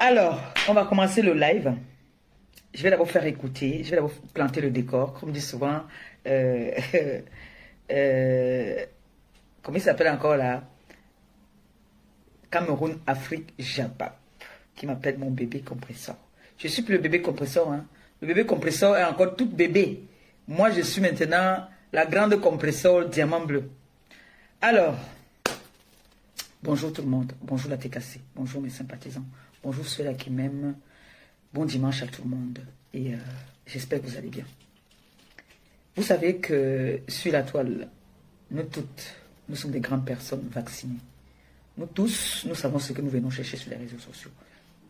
Alors, on va commencer le live. Je vais d'abord faire écouter, je vais d'abord planter le décor. Comme dit souvent, euh, euh, comment il s'appelle encore là? Cameroun, Afrique, Jabba, qui m'appelle mon bébé compresseur. Je suis plus le bébé compresseur. Hein. Le bébé compresseur est encore tout bébé. Moi, je suis maintenant la grande compresseur diamant bleu. Alors, bonjour tout le monde. Bonjour la TKC. Bonjour mes sympathisants. Bonjour ceux-là qui m'aiment. Bon dimanche à tout le monde. Et euh, j'espère que vous allez bien. Vous savez que sur la toile, nous toutes, nous sommes des grandes personnes vaccinées. Nous tous, nous savons ce que nous venons chercher sur les réseaux sociaux.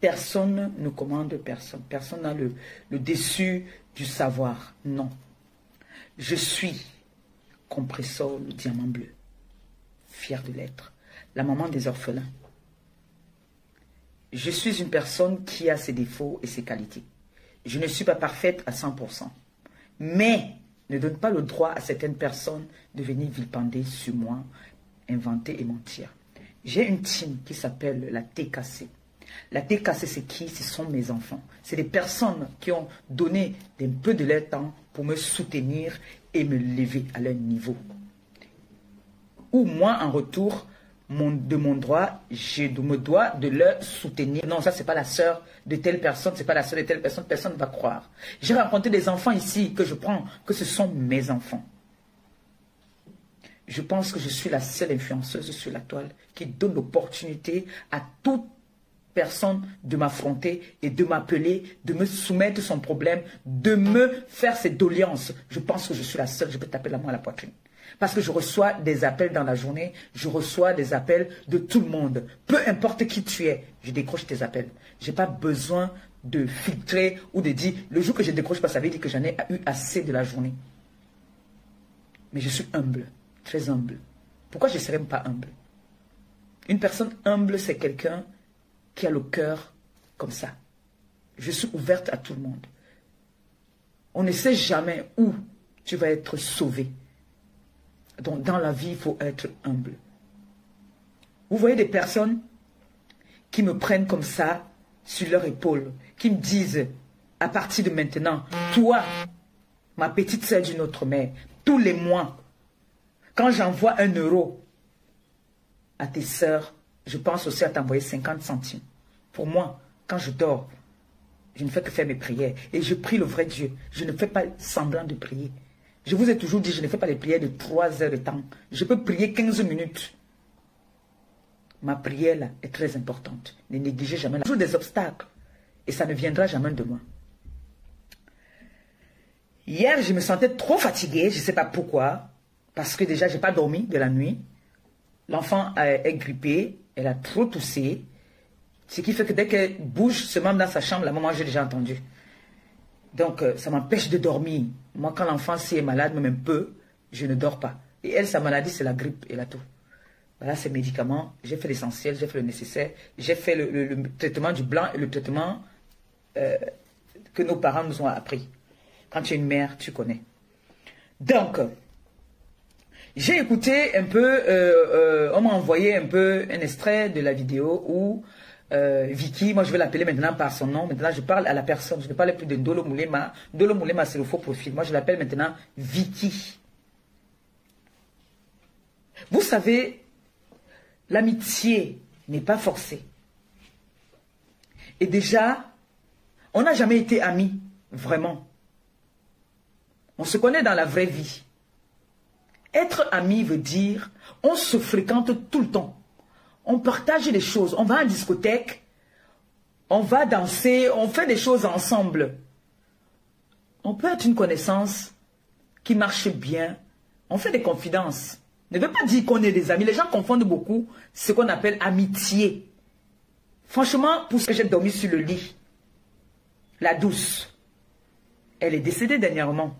Personne ne commande personne. Personne n'a le, le dessus du savoir. Non. Je suis compresseur, le diamant bleu. Fier de l'être. La maman des orphelins. Je suis une personne qui a ses défauts et ses qualités. Je ne suis pas parfaite à 100%. Mais ne donne pas le droit à certaines personnes de venir vilipender sur moi, inventer et mentir. J'ai une team qui s'appelle la TKC. La TKC, c'est qui? Ce sont mes enfants. C'est des personnes qui ont donné un peu de leur temps pour me soutenir et me lever à leur niveau. Ou moi, en retour, de mon droit, je me dois de leur soutenir. Non, ça, c'est pas la sœur de telle personne, c'est pas la sœur de telle personne, personne ne va croire. J'ai rencontré des enfants ici que je prends, que ce sont mes enfants. Je pense que je suis la seule influenceuse sur la toile qui donne l'opportunité à toute personne de m'affronter et de m'appeler, de me soumettre son problème, de me faire ses doléances. Je pense que je suis la seule, je peux taper la main à la poitrine. Parce que je reçois des appels dans la journée, je reçois des appels de tout le monde. Peu importe qui tu es, je décroche tes appels. Je n'ai pas besoin de filtrer ou de dire, le jour que je décroche pas, ça veut dire que j'en ai eu assez de la journée. Mais je suis humble, très humble. Pourquoi je ne serais pas humble? Une personne humble, c'est quelqu'un qui a le cœur comme ça. Je suis ouverte à tout le monde. On ne sait jamais où tu vas être sauvé. Donc dans la vie, il faut être humble. Vous voyez des personnes qui me prennent comme ça sur leur épaule, qui me disent, à partir de maintenant, toi, ma petite sœur d'une autre mère, tous les mois, quand j'envoie un euro à tes sœurs, je pense aussi à t'envoyer 50 centimes. Pour moi, quand je dors, je ne fais que faire mes prières. Et je prie le vrai Dieu. Je ne fais pas semblant de prier. Je vous ai toujours dit, je ne fais pas les prières de 3 heures de temps. Je peux prier 15 minutes. Ma prière là est très importante. Ne négligez jamais. Toujours des obstacles. Et ça ne viendra jamais de moi. Hier, je me sentais trop fatiguée. Je ne sais pas pourquoi. Parce que déjà, je n'ai pas dormi de la nuit. L'enfant est grippé. Elle a trop toussé. Ce qui fait que dès qu'elle bouge, se même dans sa chambre, la maman, j'ai déjà entendu. Donc, euh, ça m'empêche de dormir. Moi, quand l'enfant est malade, même un peu, je ne dors pas. Et elle, sa maladie, c'est la grippe et la toux. Voilà ses médicaments. J'ai fait l'essentiel, j'ai fait le nécessaire. J'ai fait le, traitement du blanc et le traitement euh, que nos parents nous ont appris. Quand tu es une mère, tu connais. Donc, j'ai écouté un peu, euh, on m'a envoyé un peu un extrait de la vidéo où euh, Vicky, moi je vais l'appeler maintenant par son nom. Maintenant je parle à la personne, je ne parle plus de Dolo Moulema. Dolo Moulema c'est le faux profil. Moi je l'appelle maintenant Vicky. Vous savez, l'amitié n'est pas forcée. Et déjà, on n'a jamais été amis, vraiment. On se connaît dans la vraie vie. Être ami veut dire on se fréquente tout le temps on partage les choses. On va en discothèque, on va danser, on fait des choses ensemble. On peut être une connaissance qui marche bien. On fait des confidences. Ne veut pas dire qu'on est des amis. Les gens confondent beaucoup ce qu'on appelle amitié. Franchement, pour ce que j'ai dormi sur le lit, la douce, elle est décédée dernièrement.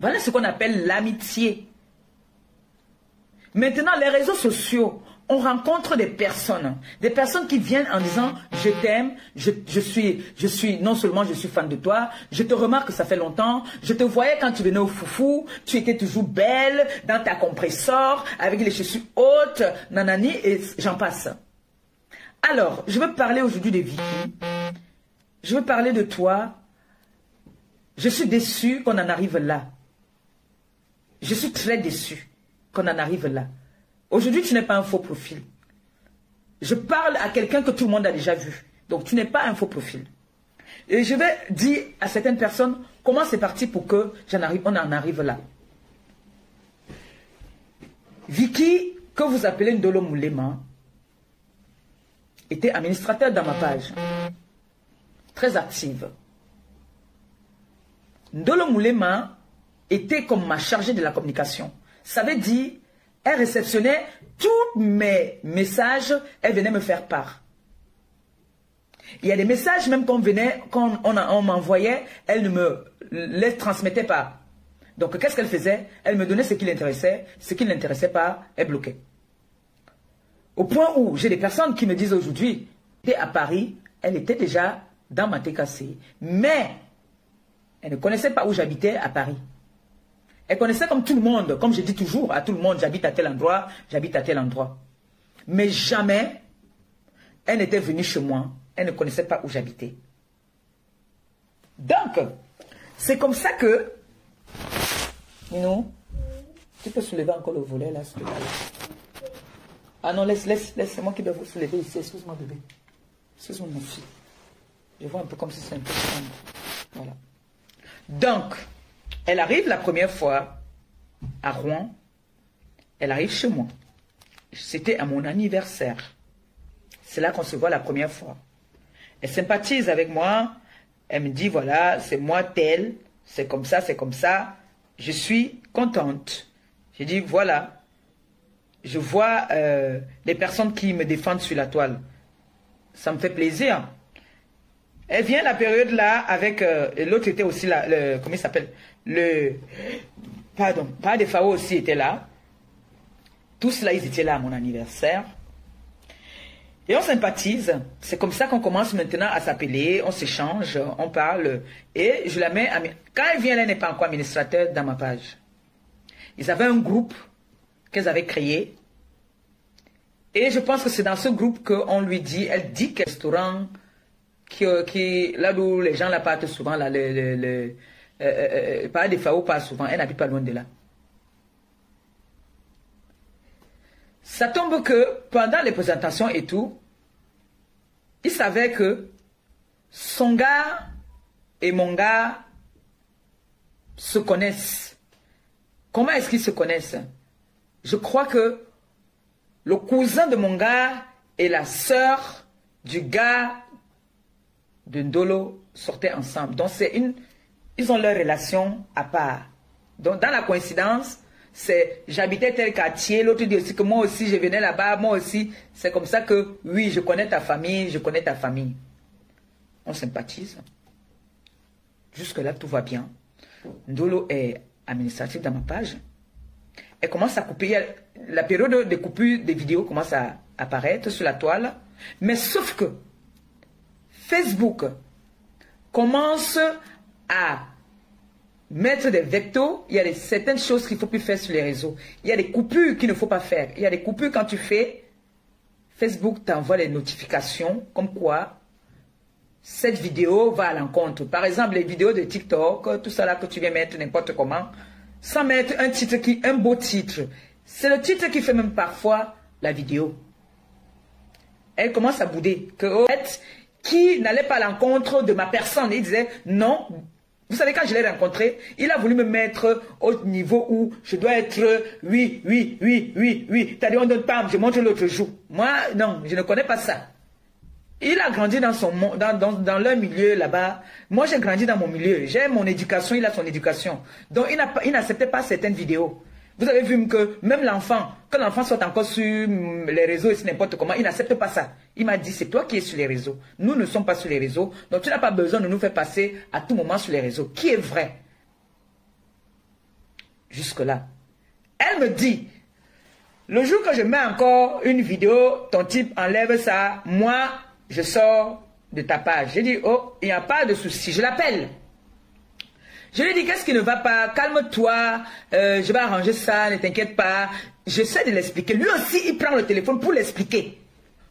Voilà ce qu'on appelle l'amitié. Maintenant, les réseaux sociaux on rencontre des personnes, des personnes qui viennent en disant je t'aime, je, suis, je suis, non seulement je suis fan de toi, je te remarque que ça fait longtemps, je te voyais quand tu venais au foufou, tu étais toujours belle, dans ta compresseur, avec les chaussures hautes, nanani, et j'en passe. Alors, je veux parler aujourd'hui de Vicky. Je veux parler de toi. Je suis déçu qu'on en arrive là. Je suis très déçu qu'on en arrive là. Aujourd'hui, tu n'es pas un faux profil. Je parle à quelqu'un que tout le monde a déjà vu. Donc, tu n'es pas un faux profil. Et je vais dire à certaines personnes comment c'est parti pour que arrive, on en arrive là. Vicky, que vous appelez Ndolo Moulema, était administrateur dans ma page. Très active. Ndolo Moulema était comme ma chargée de la communication. Ça veut dire, elle réceptionnait tous mes messages, elle venait me faire part. Il y a des messages même qu'on venait, on, m'envoyait, elle ne me les transmettait pas. Donc qu'est-ce qu'elle faisait? Elle me donnait ce qui l'intéressait, ce qui ne l'intéressait pas, elle bloquait. Au point où j'ai des personnes qui me disent aujourd'hui, à Paris, elle était déjà dans ma TKC, mais elle ne connaissait pas où j'habitais à Paris. Elle connaissait comme tout le monde, comme je dis toujours à tout le monde, j'habite à tel endroit, j'habite à tel endroit. Mais jamais elle n'était venue chez moi, elle ne connaissait pas où j'habitais. Donc, c'est comme ça que, non, tu peux soulever encore le volet là, te plaît. Ah non, laisse, laisse, laisse, c'est moi qui dois vous soulever ici. Excuse-moi, bébé. Excuse-moi, mon fils. Je vois un peu comme si c'est un peu Voilà. Donc, elle arrive la première fois à Rouen. Elle arrive chez moi. C'était à mon anniversaire. C'est là qu'on se voit la première fois. Elle sympathise avec moi. Elle me dit, voilà, c'est moi tel. C'est comme ça, c'est comme ça. Je suis contente. Je dis, voilà. Je vois euh, les personnes qui me défendent sur la toile. Ça me fait plaisir. Elle vient la période là avec euh, l'autre était aussi là, le, comment il s'appelle? Le pardon, pas des Fao aussi était là. Tous là ils étaient là à mon anniversaire. Et on sympathise. C'est comme ça qu'on commence maintenant à s'appeler, on s'échange, on parle. Et je la mets à... Quand elle vient, elle n'est pas encore administrateur dans ma page. Ils avaient un groupe qu'elles avaient créé. Et je pense que c'est dans ce groupe qu'on lui dit, elle dit qu'un restaurant euh, qui, là où les gens la partent souvent, là, le, le, le euh, euh, des FAO, pas souvent, elle n'habite pas loin de là. Ça tombe que pendant les présentations et tout, il savait que son gars et mon gars se connaissent. Comment est-ce qu'ils se connaissent? Je crois que le cousin de mon gars et la sœur du gars de Ndolo sortaient ensemble. Donc c'est une, ils ont leur relation à part. Donc dans la coïncidence, c'est j'habitais tel quartier, l'autre dit aussi que moi aussi je venais là-bas, moi aussi. C'est comme ça que oui, je connais ta famille, je connais ta famille. On sympathise. Jusque-là, tout va bien. Ndolo est administratif dans ma page. Elle commence à couper. La période de coupure des vidéos commence à apparaître sur la toile. Mais sauf que Facebook commence à mettre des vectos, il y a certaines choses qu'il ne faut plus faire sur les réseaux. Il y a des coupures qu'il ne faut pas faire. Il y a des coupures quand tu fais, Facebook t'envoie les notifications comme quoi cette vidéo va à l'encontre. Par exemple, les vidéos de TikTok, tout ça là que tu viens mettre n'importe comment, sans mettre un titre qui, un beau titre. C'est le titre qui fait même parfois la vidéo. Elle commence à bouder. Que, oh, qui n'allait pas à l'encontre de ma personne. Il disait, non, vous savez, quand je l'ai rencontré, il a voulu me mettre au niveau où je dois être, oui, oui, oui, oui, oui. Dit, on donne pas, je montre l'autre jour. Moi, non, je ne connais pas ça. Il a grandi dans son dans, dans, dans leur milieu là-bas. Moi, j'ai grandi dans mon milieu. J'ai mon éducation, il a son éducation. Donc, il n'acceptait pas certaines vidéos. Vous avez vu que même l'enfant, quand l'enfant soit encore sur les réseaux et n'importe comment, il n'accepte pas ça. Il m'a dit, c'est toi qui es sur les réseaux. Nous ne sommes pas sur les réseaux. Donc tu n'as pas besoin de nous faire passer à tout moment sur les réseaux. Qui est vrai? Jusque-là. Elle me dit, le jour que je mets encore une vidéo, ton type enlève ça, moi, je sors de ta page. J'ai dit, oh, il n'y a pas de souci. Je l'appelle. Je lui dit, qu'est-ce qui ne va pas? Calme-toi, euh, je vais arranger ça, ne t'inquiète pas. J'essaie de l'expliquer. Lui aussi, il prend le téléphone pour l'expliquer.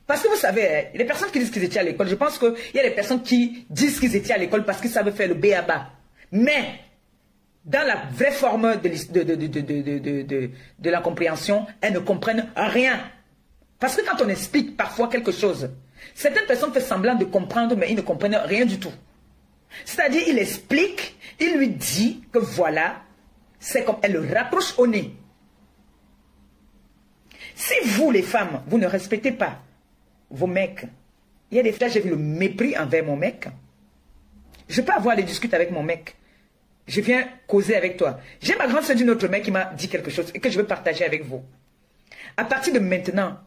Parce que vous savez, hein, les personnes qui disent qu'ils étaient à l'école, je pense qu'il y a des personnes qui disent qu'ils étaient à l'école parce qu'ils savent faire le B à bas. Mais, dans la vraie forme de, la compréhension, elles ne comprennent rien. Parce que quand on explique parfois quelque chose, certaines personnes font semblant de comprendre, mais ils ne comprennent rien du tout. C'est-à-dire, il explique, il lui dit que voilà, c'est comme elle le rapproche au nez. Si vous, les femmes, vous ne respectez pas vos mecs, il y a des fois, j'ai vu le mépris envers mon mec. Je peux avoir des discutes avec mon mec. Je viens causer avec toi. J'ai ma grande soeur d'une autre mec qui m'a dit quelque chose et que je veux partager avec vous. À partir de maintenant,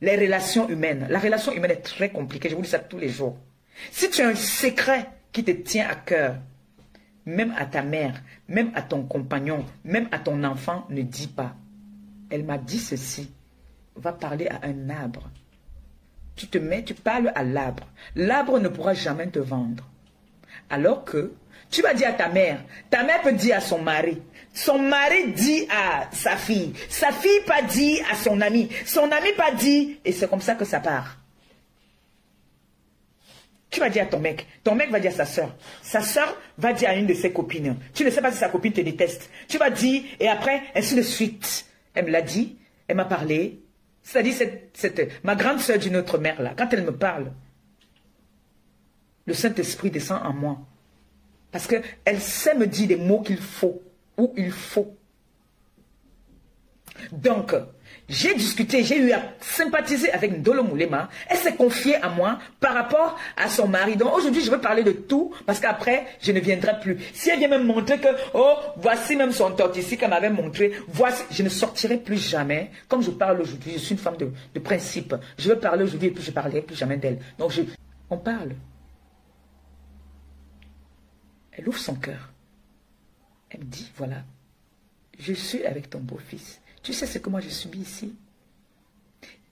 les relations humaines, la relation humaine est très compliquée, je vous dis ça tous les jours. Si tu as un secret qui te tient à cœur, même à ta mère, même à ton compagnon, même à ton enfant, ne dis pas. Elle m'a dit ceci. Va parler à un arbre. Tu te mets, tu parles à l'arbre. L'arbre ne pourra jamais te vendre. Alors que tu vas dire à ta mère, ta mère peut dire à son mari, son mari dit à sa fille, sa fille pas dit à son ami, son ami pas dit, et c'est comme ça que ça part. Tu vas dire à ton mec, ton mec va dire à sa soeur, sa soeur va dire à une de ses copines, tu ne sais pas si sa copine te déteste, tu vas dire, et après, ainsi de suite. Elle me l'a dit, elle m'a parlé, c'est-à-dire cette, ma grande soeur d'une autre mère là, quand elle me parle, le Saint-Esprit descend en moi. Parce qu'elle sait me dire des mots qu'il faut, où il faut. Donc, j'ai discuté, j'ai eu à sympathiser avec Ndolo Moulema. Elle s'est confiée à moi par rapport à son mari. Donc aujourd'hui, je veux parler de tout parce qu'après, je ne viendrai plus. Si elle vient me montrer que, oh, voici même son tort ici qu'elle m'avait montré, voici, je ne sortirai plus jamais. Comme je parle aujourd'hui, je suis une femme de, de principe. Je veux parler aujourd'hui et puis je ne parlerai plus jamais d'elle. Donc je, on parle. Elle ouvre son cœur. Elle me dit, voilà, je suis avec ton beau-fils. Tu sais ce que moi je subis ici?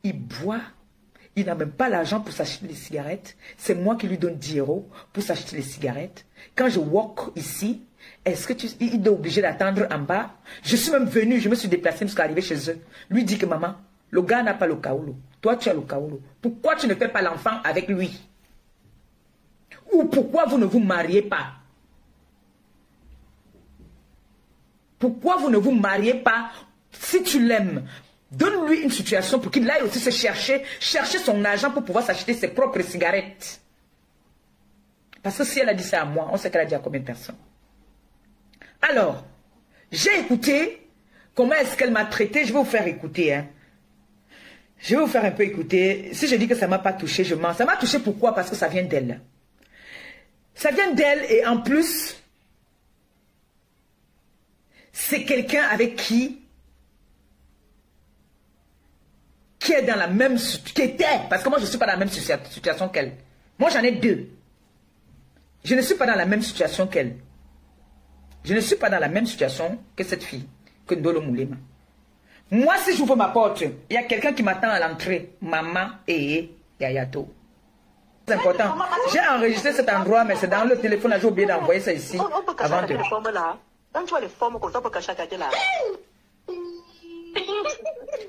Il boit. Il n'a même pas l'argent pour s'acheter les cigarettes. C'est moi qui lui donne 10 euros pour s'acheter les cigarettes. Quand je walk ici, est-ce que tu, il est obligé d'attendre en bas? Je suis même venu, je me suis déplacé jusqu'à arriver chez eux. Lui dit que maman, le gars n'a pas le kaolo. Toi, tu as le kaolo. Pourquoi tu ne fais pas l'enfant avec lui? Ou pourquoi vous ne vous mariez pas? Pourquoi vous ne vous mariez pas si tu l'aimes Donne-lui une situation pour qu'il aille aussi se chercher, chercher son argent pour pouvoir s'acheter ses propres cigarettes. Parce que si elle a dit ça à moi, on sait qu'elle a dit à combien de personnes. Alors, j'ai écouté comment est-ce qu'elle m'a traité. Je vais vous faire écouter. Hein. Je vais vous faire un peu écouter. Si je dis que ça ne m'a pas touché, je mens. Ça m'a touché pourquoi? Parce que ça vient d'elle. Ça vient d'elle et en plus, c'est quelqu'un avec qui qui est dans la même qui était parce que moi je ne suis pas dans la même situation qu'elle. Moi j'en ai deux. Je ne suis pas dans la même situation qu'elle. Je ne suis pas dans la même situation que cette fille, que Ndolo Moulema. Moi, si j'ouvre ma porte, il y a quelqu'un qui m'attend à l'entrée. Maman et Yayato. C'est important. J'ai enregistré cet endroit, mais c'est dans le téléphone. J'ai oublié d'envoyer ça ici. Avant de...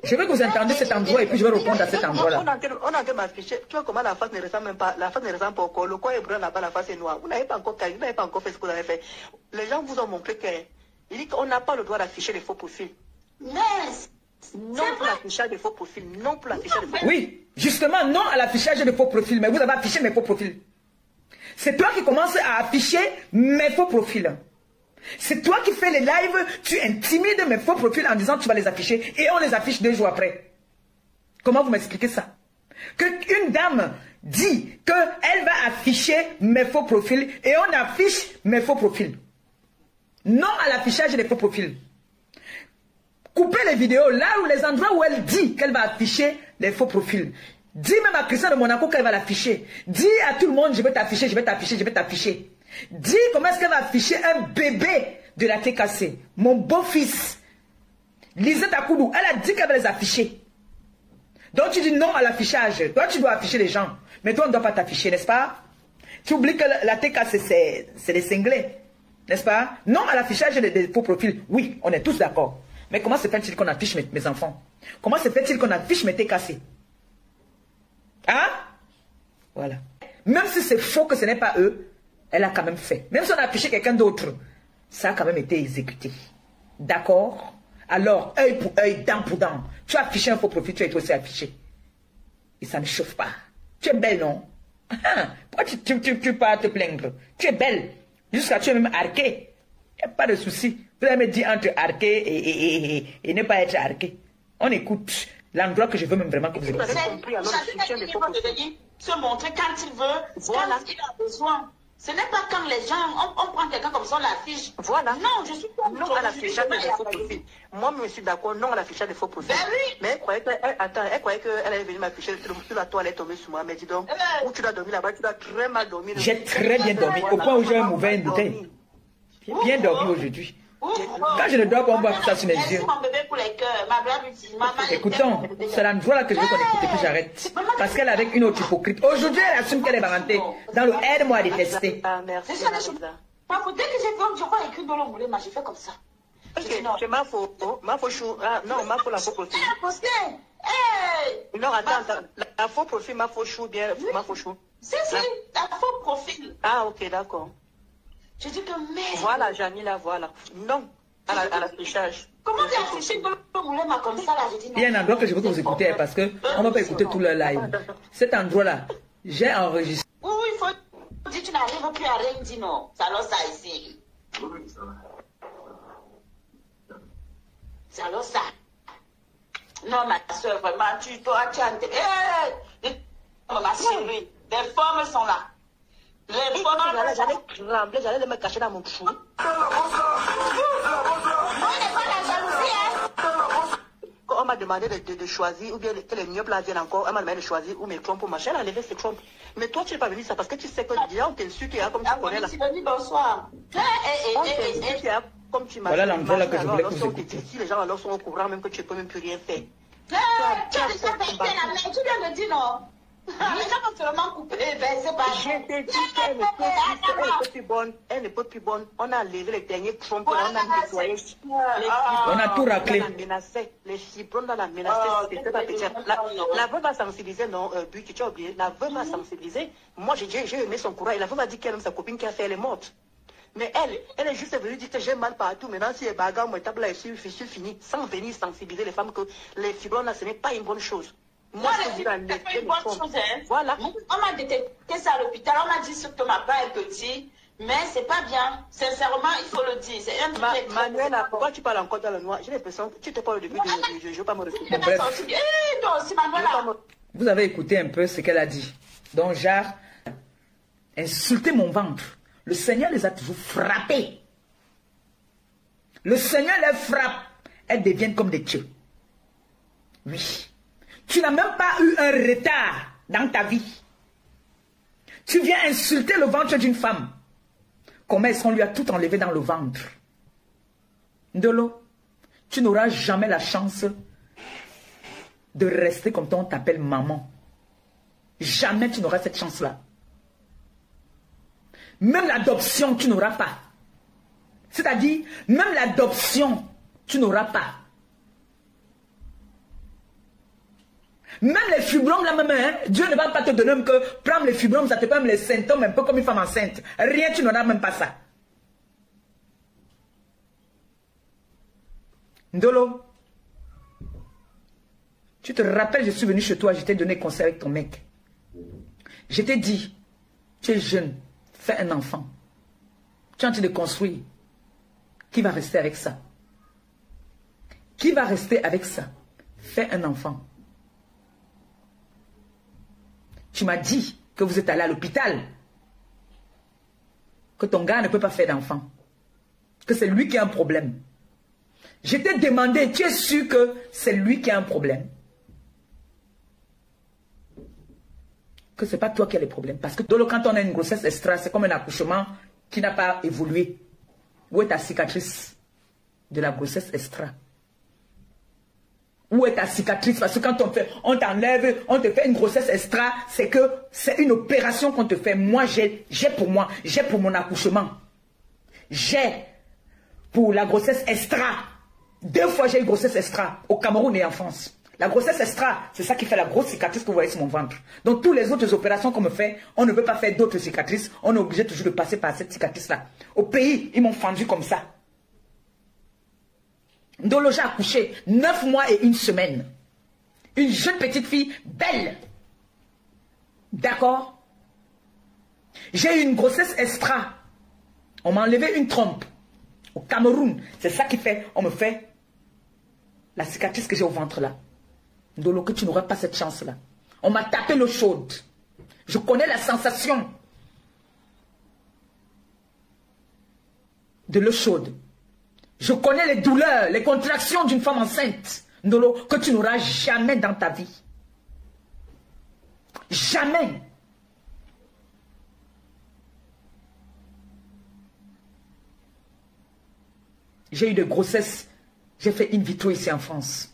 Je veux que vous entendiez cet endroit et puis je vais répondre à cet endroit-là. On a en train m'afficher. Tu vois comment la face ne ressemble même pas. La face ne ressemble pas au corps. Le corps est brun là-bas, la face est noire. Vous n'avez pas encore vous n'avez pas encore fait ce que vous avez fait. Les gens vous ont montré que. Il dit qu'on n'a pas le droit d'afficher les faux profils. Yes. Non pour l'affichage des faux profils. Non pour l'affichage des faux profils. Oui, justement, non à l'affichage des faux profils. Mais vous avez affiché mes faux profils. C'est toi qui commences à afficher mes faux profils. C'est toi qui fais les lives, tu intimides mes faux profils en disant tu vas les afficher et on les affiche deux jours après. Comment vous m'expliquez ça? Qu'une dame dit qu'elle va afficher mes faux profils et on affiche mes faux profils. Non à l'affichage des faux profils. Coupez les vidéos là où les endroits où elle dit qu'elle va afficher les faux profils. Dis même à Christian de Monaco qu'elle va l'afficher. Dis à tout le monde, je vais t'afficher, je vais t'afficher, je vais t'afficher. Dis comment est-ce qu'elle va afficher un bébé de la TKC. Mon beau-fils. Lisette Akoudou, elle a dit qu'elle va les afficher. Donc tu dis non à l'affichage. Toi, tu dois afficher les gens. Mais toi, on ne doit pas t'afficher, n'est-ce pas? Tu oublies que la TKC, c'est les cinglés. N'est-ce pas? Non à l'affichage des, faux profils. Oui, on est tous d'accord. Mais comment se fait-il qu'on affiche mes, enfants? Comment se fait-il qu'on affiche mes TKC Hein? Voilà. Même si c'est faux que ce n'est pas eux, elle a quand même fait. Même si on a affiché quelqu'un d'autre, ça a quand même été exécuté. D'accord? Alors, œil pour œil, dent pour dent. Tu as affiché un faux profil, tu as été aussi affiché. Et ça ne chauffe pas. Tu es belle, non? Ah, Pourquoi tu, tu, tu, tu pas te plaindre? Tu es belle. Jusqu'à tu es même arquée. Il n'y a pas de souci. Vous avez me dit entre arqué et, et, et, et, ne pas être arqué. On écoute l'endroit que je veux même vraiment que vous écoutez. Se montrer quand il veut, voilà. quand il a besoin. Ce n'est pas quand les gens, on, on prend quelqu'un comme ça, on l'affiche. Voilà. Non, je suis pas Non à l'affichage des faux profils. Moi, je suis d'accord, non à l'affichage des faux profils. Ben oui. Mais elle croyait qu'elle, attends, elle croyait qu'elle allait venir m'afficher sur la toile, elle est tombée sur moi. Mais dis donc, où tu dois dormir là-bas, tu dois très mal dormir. J'ai très bien dormi, au point où j'ai un mauvais bouteille. J'ai bien dormi aujourd'hui. Quand je ne dors pas, on voit ça sur mes yeux. Écoutons, c'est l'endroit là que je veux qu'on écoute et puis j'arrête. Parce qu'elle est avec une autre hypocrite. Aujourd'hui, elle assume qu'elle est barantée. Dans le aide-moi à détester. Ah, merci. Dès que j'ai fait, je crois écrit dans l'onglet, j'ai fait comme ça. C'est ma faute. Ma faute. Ah, non, ma faute, la faute aussi. Hey! Non, attends, attends. La faux profil, ma faux chou, bien, ma faux chou. Si, si, la faux profil. Ah, ok, d'accord. Je dis que merde. Voilà, Jamila, voilà. Non, à l'affichage. Comment tu as affiché le moulin comme ça là Je dis non. Il y a un endroit que je veux que vous écoutez parce qu'on ne va pas écouter tout le live. Cet endroit-là, j'ai enregistré. Oui, oui, il faut dire tu n'arrives plus à rien dire non. C'est alors ça ici. C'est alors ça. Non, ma soeur, vraiment, tu, toi, tu as... Hé, ma chérie, les formes sont là. Les formes J'allais trembler, j'allais me cacher dans mon chou. On n'est pas la jalousie, hein Quand on m'a demandé de, de, de, choisir, ou bien que les là viennent encore, on m'a demandé de choisir où mes trompes ou machin, elle a enlevé ses trompes. Mais toi, tu n'es pas venu ça parce que tu sais que déjà on t'insulte, comme tu ah, connais là. Bonsoir. On t'insulte, hein, comme tu m'as Voilà l'endroit là que je voulais que vous écoutiez. Si les gens alors sont au courant, même que tu ne peux même plus rien faire. Tu as déjà fait la main, tu viens de dire non? Ben pas Je t'ai dit qu'elle ne peut plus bonne. Elle ne peut plus bonne. On a levé les derniers trompes, on a nettoyé. On a tout raclé. Les cibrons dans la menacée, c'était pas petit. La veuve a sensibilisé, non, but, tu as oublié. La veuve a sensibilisé. Moi, j'ai aimé son courage. La veuve a dit qu'elle aime sa copine qui a fait, elle est morte. Mais elle, elle est juste venue dire que j'ai mal partout. Maintenant, si les bagarres, mon table est fini, sans venir sensibiliser les femmes que les fibromes, là, ce n'est pas une bonne chose. Moi, je dis c'est une bonne chose. Hein. Voilà. On m'a détecté ça à l'hôpital. On m'a dit que ma part est petit. Mais c'est pas bien. Sincèrement, il faut le dire. C'est un Ma, Manuela, pourquoi tu parles encore dans le noir? J'ai l'impression que tu te parles au début du jeu. Je ne veux pas me refuser. Eh. Vous avez écouté un peu ce qu'elle a dit. Donc, genre, insulter mon ventre. Le Seigneur les a toujours frappés. Le Seigneur les frappe. Elles deviennent comme des dieux. Oui. Tu n'as même pas eu un retard dans ta vie. Tu viens insulter le ventre d'une femme. Comment est-ce qu'on lui a tout enlevé dans le ventre? Ndolo, tu n'auras jamais la chance de rester comme toi on t'appelle maman. Jamais tu n'auras cette chance-là. Même l'adoption, tu n'auras pas. C'est-à-dire, même l'adoption, tu n'auras pas. Même les fibromes, là même, hein, Dieu ne va pas te donner que prendre les fibromes, ça te fait même les symptômes un peu comme une femme enceinte. Rien, tu n'en as même pas ça. Ndolo, tu te rappelles, je suis venu chez toi, je t'ai donné conseil avec ton mec. Je t'ai dit, tu es jeune, fais un enfant. Tu es en train de construire. Qui va rester avec ça? Qui va rester avec ça? Fais un enfant. Tu m'as dit que vous êtes allé à l'hôpital. Que ton gars ne peut pas faire d'enfant. Que c'est lui qui a un problème. Je t'ai demandé, tu es sûr que c'est lui qui a un problème Que ce n'est pas toi qui as les problèmes. Parce que quand on a une grossesse extra, c'est comme un accouchement qui n'a pas évolué. Où est ta cicatrice de la grossesse extra? Où est ta cicatrice? Parce que quand on fait, on t'enlève, on te fait une grossesse extra, c'est que c'est une opération qu'on te fait. Moi, j'ai pour moi, j'ai pour mon accouchement. J'ai pour la grossesse extra. Deux fois, j'ai eu grossesse extra au Cameroun et en France. La grossesse extra, c'est ça qui fait la grosse cicatrice que vous voyez sur mon ventre. Donc, toutes les autres opérations qu'on me fait, on ne peut pas faire d'autres cicatrices. On est obligé toujours de passer par cette cicatrice-là. Au pays, ils m'ont fendu comme ça. Ndolo, j'ai accouché neuf mois et une semaine. Une jeune petite fille, belle. D'accord? J'ai eu une grossesse extra. On m'a enlevé une trompe. Au Cameroun, c'est ça qui fait, on me fait la cicatrice que j'ai au ventre là. Ndolo, que tu n'auras pas cette chance-là. On m'a tapé l'eau chaude. Je connais la sensation de l'eau chaude. Je connais les douleurs, les contractions d'une femme enceinte. Ndolo, que tu n'auras jamais dans ta vie. Jamais. J'ai eu de grossesses. J'ai fait in vitro ici en France.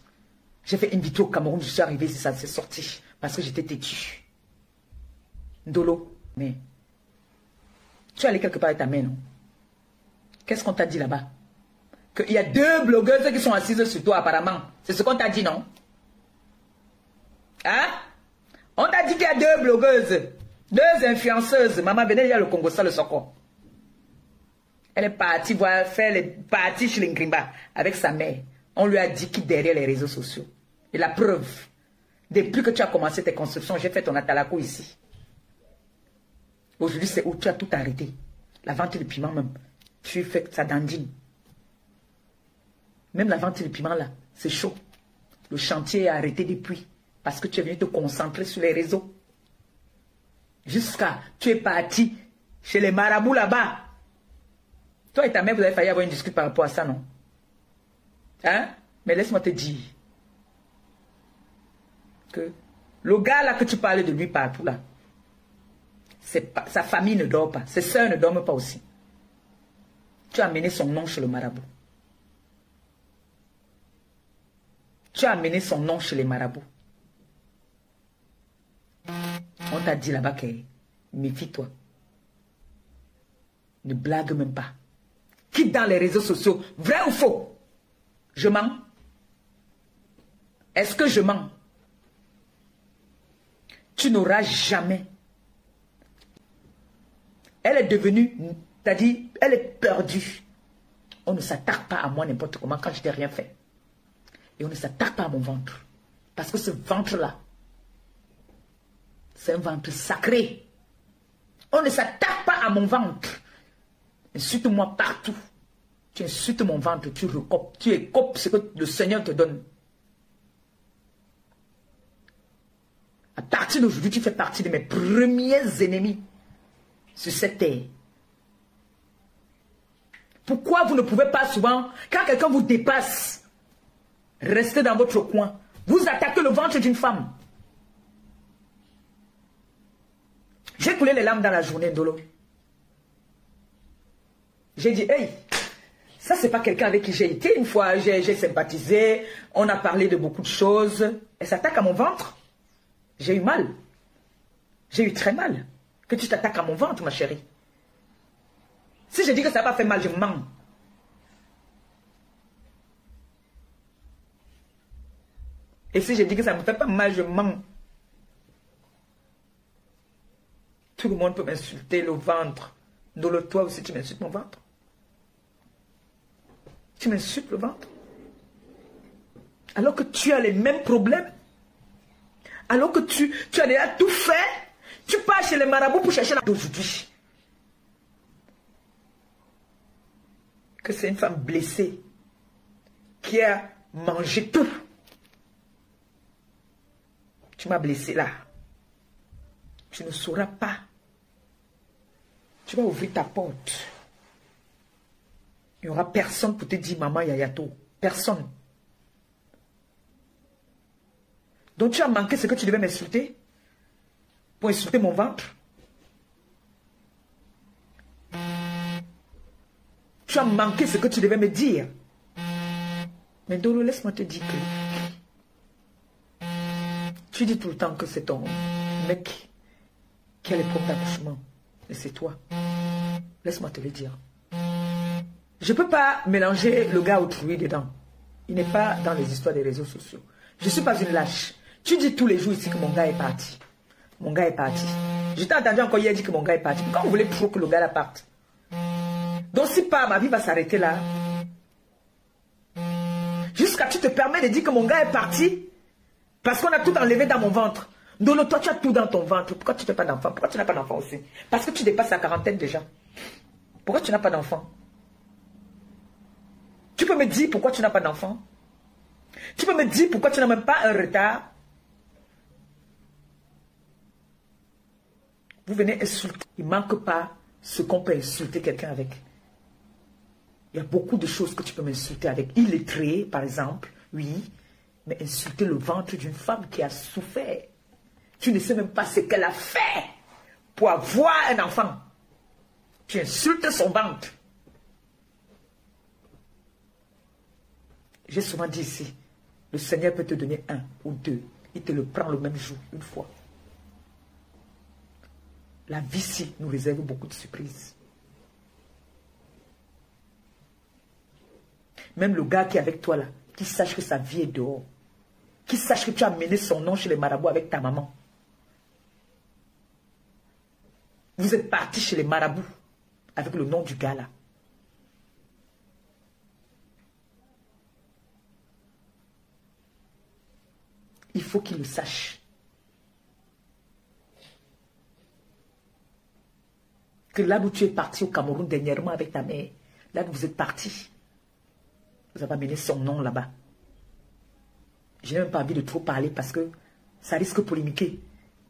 J'ai fait in vitro au Cameroun. Je suis arrivé ça s'est sorti. Parce que j'étais têtu. Ndolo, mais tu es allé quelque part avec ta main, non? Qu'est-ce qu'on t'a dit là-bas? Qu'il y a deux blogueuses qui sont assises sur toi, apparemment. C'est ce qu'on t'a dit, non? Hein? On t'a dit qu'il y a deux blogueuses, deux influenceuses. Maman, venez, a le Congo, ça, le Soko. Elle est partie voir, faire les parties chez l'Ingrimba avec sa mère. On lui a dit qui derrière les réseaux sociaux. Et la preuve, depuis que tu as commencé tes constructions, j'ai fait ton atalako ici. Aujourd'hui, c'est où tu as tout arrêté. La vente de piment même. Tu fais ça dandine. Même la vente de piment là, c'est chaud. Le chantier est arrêté depuis. Parce que tu es venu te concentrer sur les réseaux. Jusqu'à, tu es parti chez les marabouts là-bas. Toi et ta mère, vous avez failli avoir une discussion par rapport à ça, non? Hein? Mais laisse-moi te dire que le gars là que tu parlais de lui partout là, sa famille ne dort pas, ses soeurs ne dorment pas aussi. Tu as amené son nom chez le marabout. Tu as amené son nom chez les marabouts. On t'a dit là-bas que méfie-toi. Ne blague même pas. Quitte dans les réseaux sociaux. Vrai ou faux? Je mens. Est-ce que je mens? Tu n'auras jamais. Elle est devenue, t'as dit, elle est perdue. On ne s'attaque pas à moi n'importe comment quand je n'ai rien fait. Et on ne s'attaque pas à mon ventre. Parce que ce ventre-là, c'est un ventre sacré. On ne s'attaque pas à mon ventre. Insulte-moi partout. Tu insultes mon ventre, tu recopes, tu écopes ce que le Seigneur te donne. À partir d'aujourd'hui, tu fais partie de mes premiers ennemis sur cette terre. Pourquoi vous ne pouvez pas souvent, quand quelqu'un vous dépasse, rester dans votre coin, vous attaquez le ventre d'une femme J'ai coulé les larmes dans la journée, Dolo. J'ai dit, hey, ça c'est pas quelqu'un avec qui j'ai été. Une fois, j'ai sympathisé, on a parlé de beaucoup de choses. Elle s'attaque à mon ventre. J'ai eu mal. J'ai eu très mal. Que tu t'attaques à mon ventre, ma chérie. Si je dis que ça n'a pas fait mal, je mens. Et si je dis que ça ne me fait pas mal, je mens. Tout le monde peut m'insulter le ventre. le toi aussi, tu m'insultes mon ventre. Tu m'insultes le ventre. Alors que tu as les mêmes problèmes. Alors que tu, tu as déjà tout fait. Tu pars chez les marabouts pour chercher la d'aujourd'hui. Que c'est une femme blessée qui a mangé tout. Tu m'as blessé là. Tu ne sauras pas tu vas ouvrir ta porte. Il n'y aura personne pour te dire maman yayato. Personne. Donc tu as manqué ce que tu devais m'insulter pour insulter mon ventre. Tu as manqué ce que tu devais me dire. Mais Dolo, laisse-moi te dire que tu dis tout le temps que c'est ton mec qui a les problèmes d'accouchement. Et c'est toi. Laisse-moi te le dire. Je ne peux pas mélanger le gars autrui dedans. Il n'est pas dans les histoires des réseaux sociaux. Je ne suis pas une lâche. Tu dis tous les jours ici que mon gars est parti. Mon gars est parti. Je t'ai entendu encore hier dire que mon gars est parti. Pourquoi vous voulez trop que le gars parte? Donc si pas, ma vie va s'arrêter là. Jusqu'à tu te permets de dire que mon gars est parti parce qu'on a tout enlevé dans mon ventre. Donc toi tu as tout dans ton ventre. Pourquoi tu n'as pas d'enfant? Pourquoi tu n'as pas d'enfant aussi? Parce que tu dépasses la quarantaine déjà. Pourquoi tu n'as pas d'enfant? Tu peux me dire pourquoi tu n'as pas d'enfant? Tu peux me dire pourquoi tu n'as même pas un retard? Vous venez insulter. Il ne manque pas ce qu'on peut insulter quelqu'un avec. Il y a beaucoup de choses que tu peux m'insulter avec. Il est créé, par exemple, oui, mais insulter le ventre d'une femme qui a souffert. Tu ne sais même pas ce qu'elle a fait pour avoir un enfant. Tu insultes son ventre. J'ai souvent dit ici, le Seigneur peut te donner un ou deux. Il te le prend le même jour, une fois. La vie ci nous réserve beaucoup de surprises. Même le gars qui est avec toi là, qui sache que sa vie est dehors. Qui sache que tu as mené son nom chez les marabouts avec ta maman. Vous êtes parti chez les marabouts avec le nom du gars. Il faut qu'il le sache. que là où tu es parti au Cameroun dernièrement avec ta mère, là où vous êtes parti, vous avez amené son nom là-bas. Je n'ai même pas envie de trop parler parce que ça risque de polémiquer.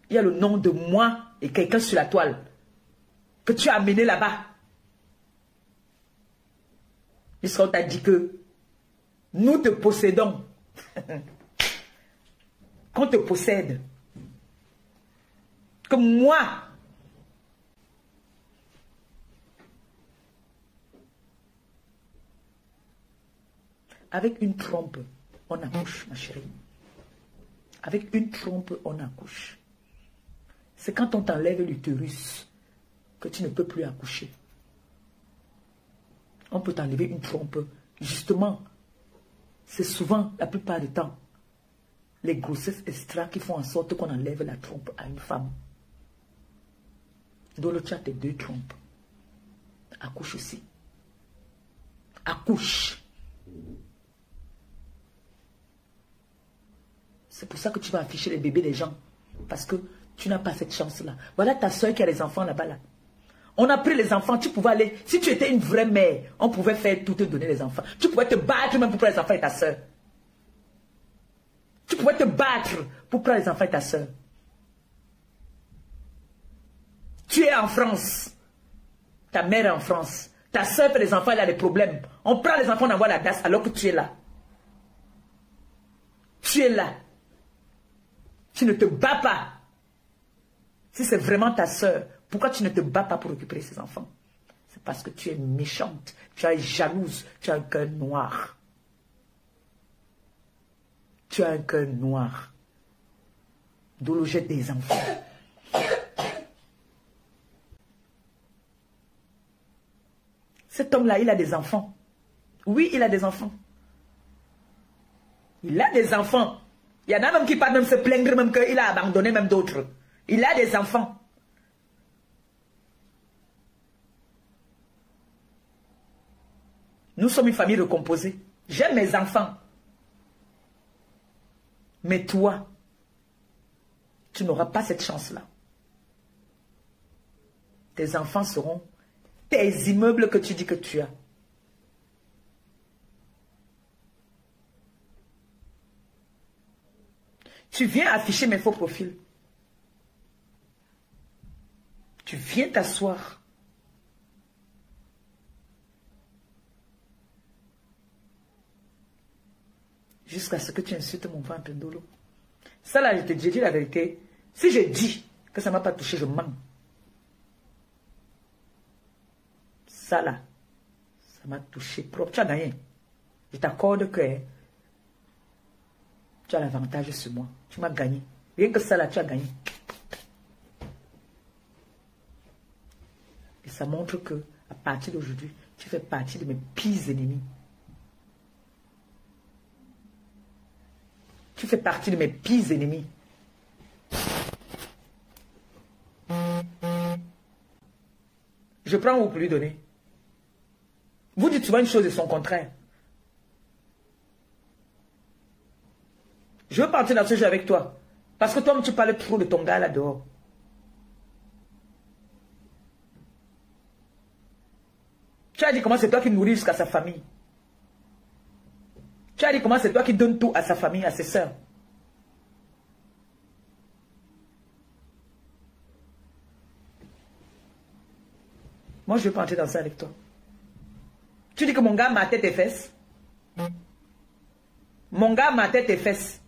Il y a le nom de moi et quelqu'un sur la toile que tu as amené là-bas. Puisqu'on t'a dit que nous te possédons. Qu'on te possède. Que moi, Avec une trompe, on accouche, ma chérie. Avec une trompe, on accouche. C'est quand on t'enlève l'utérus que tu ne peux plus accoucher. On peut t'enlever une trompe. Justement, c'est souvent, la plupart du temps, les grossesses extra qui font en sorte qu'on enlève la trompe à une femme. Dans le chat, tes deux trompes. Accouche aussi. Accouche. C'est pour ça que tu vas afficher les bébés des gens. Parce que tu n'as pas cette chance-là. Voilà ta soeur qui a les enfants là-bas. Là. On a pris les enfants, tu pouvais aller. Si tu étais une vraie mère, on pouvait faire tout te donner les enfants. Tu pouvais te battre même pour prendre les enfants et ta soeur. Tu pouvais te battre pour prendre les enfants et ta soeur. Tu es en France. Ta mère est en France. Ta soeur fait les enfants, elle a des problèmes. On prend les enfants, on envoie la DAS alors que tu es là. Tu es là. Tu ne te bats pas. Si c'est vraiment ta soeur, pourquoi tu ne te bats pas pour récupérer ses enfants? C'est parce que tu es méchante, tu es jalouse, tu as un cœur noir. Tu as un cœur noir. D'où le jet des enfants. Cet homme-là, il a des enfants. Oui, il a des enfants. Il a des enfants. Il y en a même qui parlent même se plaindre même qu'il a abandonné même d'autres. Il a des enfants. Nous sommes une famille recomposée. J'aime mes enfants. Mais toi, tu n'auras pas cette chance-là. Tes enfants seront tes immeubles que tu dis que tu as. Tu viens afficher mes faux profils. Tu viens t'asseoir. Jusqu'à ce que tu insultes mon ventre d'eau. Ça là, je te dis la vérité. Si je dis que ça ne m'a pas touché, je mens. Ça là, ça m'a touché propre. Tu as gagné. Je t'accorde que tu as l'avantage sur moi. Tu m'as gagné. Rien que ça là, tu as gagné. Et ça montre que, à partir d'aujourd'hui, tu fais partie de mes pires ennemis. Tu fais partie de mes pires ennemis. Je prends où pour lui donner? Vous dites souvent une chose et son contraire. Je veux partir dans ce jeu avec toi. Parce que toi, tu parles trop de ton gars là dehors. Tu as dit comment c'est toi qui nourris jusqu'à sa famille. Tu as dit comment c'est toi qui donnes tout à sa famille, à ses soeurs. Moi, je veux pas entrer dans ça avec toi. Tu dis que mon gars m'a tête tes fesses. Mon gars m'a tête tes fesses.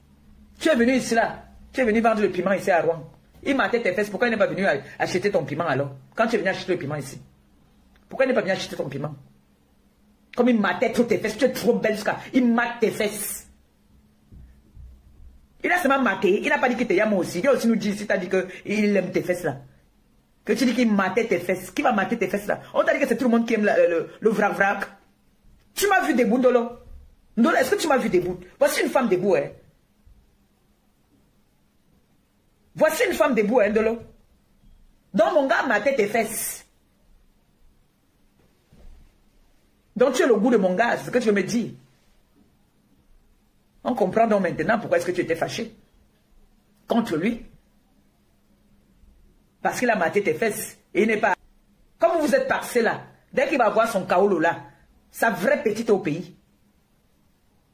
Tu es venu ici là. Tu es venu vendre le piment ici à Rouen. Il m'a tes fesses. Pourquoi il n'est pas venu acheter ton piment alors? Quand tu es venu acheter le piment ici. Pourquoi il n'est pas venu acheter ton piment? Comme il m'a tête tes fesses. Tu es trop belle jusqu'à. Il m'a tes fesses. Il a seulement maté. Il n'a pas dit qu'il t'aime aussi. Il a aussi nous dit ici, t'as dit qu'il aime tes fesses là. Que tu dis qu'il matait tes fesses. Qui va mater tes fesses là? On t'a dit que c'est tout le monde qui aime le, le, vrac. Tu m'as vu debout, Ndolo Ndolo, est-ce que tu m'as vu debout? Voici une femme debout, hein. Voici une femme debout, hein, Ndolo. Donc mon gars matait tes fesses. Donc tu es le goût de mon gars, c'est ce que tu me dire. On comprend donc maintenant pourquoi est-ce que tu étais fâché contre lui. Parce qu'il a maté tes fesses. Et il n'est pas... Comme vous êtes passé là, dès qu'il va voir son kaolo là, sa vraie petite au pays.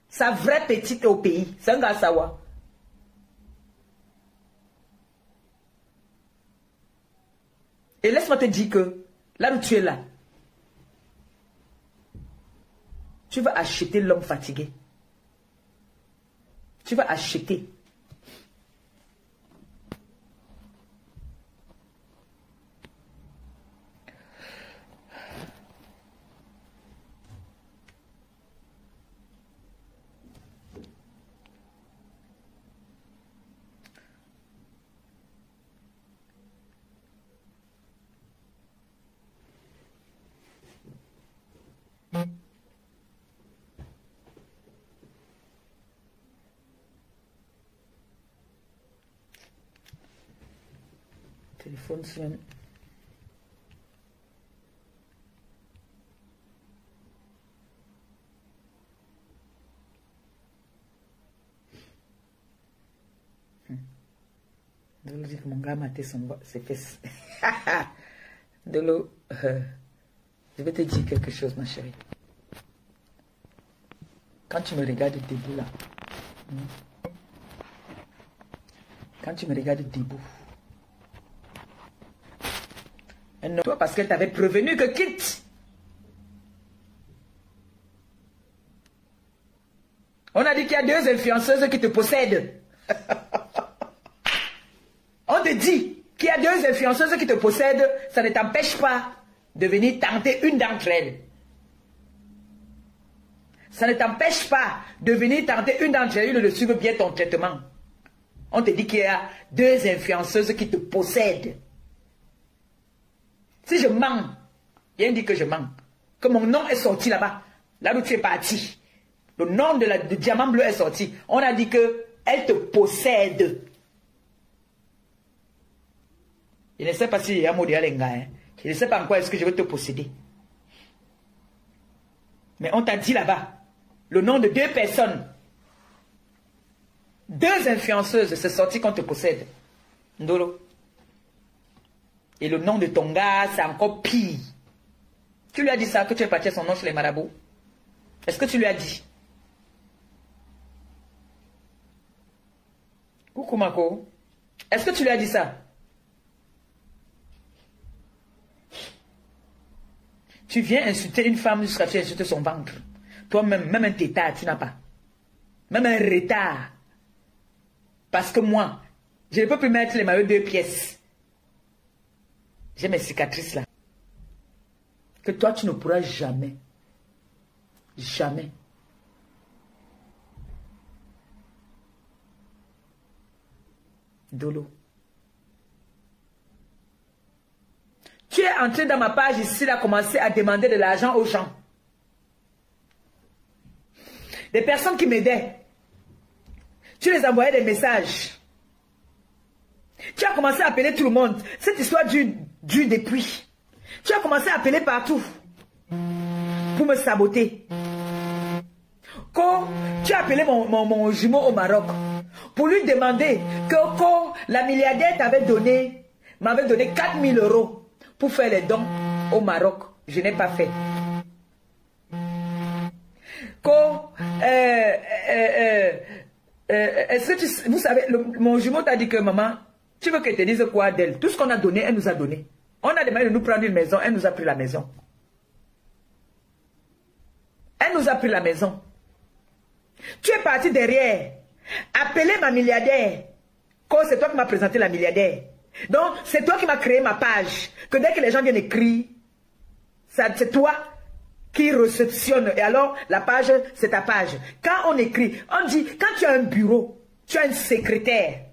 Sa vraie petite au pays. C'est un gars sawa. Et laisse-moi te dire que là où tu es là, tu vas acheter l'homme fatigué. Tu vas acheter Téléphone sonne. Dolo dit que mon gars m'a son, ses fesses. Dolo, euh, je vais te dire quelque chose, ma chérie. Quand tu me regardes debout là, hmm, quand tu me regardes debout, non, toi parce qu'elle t'avait prévenu que quitte. On a dit qu'il y a deux influenceuses qui te possèdent. On te dit qu'il y a deux influenceuses qui te possèdent, ça ne t'empêche pas de venir tenter une d'entre elles. Ça ne t'empêche pas de venir tenter une d'entre elles de suivre bien ton traitement. On te dit qu'il y a deux influenceuses qui te possèdent. Si je mens, il dit que je mens, que mon nom est sorti là-bas, là où tu es parti, le nom de la diamant bleu est sorti, on a dit que elle te possède. Je ne sais pas si il y a un mot de hein. Je ne sais pas en quoi est-ce que je vais te posséder. Mais on t'a dit là-bas, le nom de deux personnes, deux influenceuses, c'est sorti qu'on te possède. Ndolo. Et le nom de ton gars, c'est encore pire. Tu lui as dit ça, que tu es parti à son nom chez les marabouts Est-ce que tu lui as dit? Coucou Mako. Est-ce que tu lui as dit ça? Tu viens insulter une femme jusqu'à tu insultes son ventre. Toi-même, même un tétard, tu n'as pas. Même un retard. Parce que moi, je ne peux plus mettre les maillots deux pièces. J'ai mes cicatrices là. Que toi, tu ne pourras jamais. Jamais. Dolo. Tu es entré dans ma page ici, à commencer à demander de l'argent aux gens. Des personnes qui m'aidaient. Tu les envoyais des messages. Tu as commencé à appeler tout le monde. Cette histoire dure, dure depuis. Tu as commencé à appeler partout pour me saboter. Quand tu as appelé mon, mon, jumeau au Maroc pour lui demander que quand la milliardaire t'avait donné, m'avait donné 4000 euros pour faire les dons au Maroc. Je n'ai pas fait. Quand, euh, euh, euh, est-ce que tu, vous savez, mon jumeau t'a dit que maman, tu veux qu'elle te dise quoi d'elle? Tout ce qu'on a donné, elle nous a donné. On a demandé de nous prendre une maison, elle nous a pris la maison. Elle nous a pris la maison. Tu es parti derrière, appeler ma milliardaire, quand c'est toi qui m'as présenté la milliardaire. Donc, c'est toi qui m'as créé ma page. Que dès que les gens viennent écrire, c'est toi qui réceptionne. Et alors, la page, c'est ta page. Quand on écrit, on dit, quand tu as un bureau, tu as une secrétaire.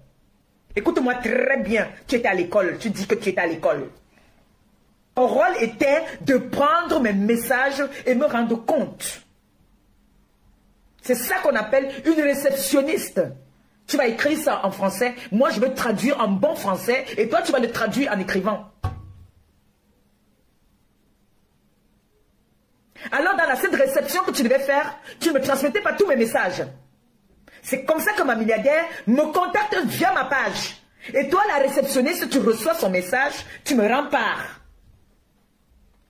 Écoute-moi très bien, tu étais à l'école, tu dis que tu étais à l'école. Mon rôle était de prendre mes messages et me rendre compte. C'est ça qu'on appelle une réceptionniste. Tu vas écrire ça en français, moi je vais traduire en bon français et toi tu vas le traduire en écrivant. Alors dans la, cette réception que tu devais faire, tu ne me transmettais pas tous mes messages. C'est comme ça que ma milliardaire me contacte via ma page. Et toi, la réceptionniste, tu reçois son message, tu me rends part.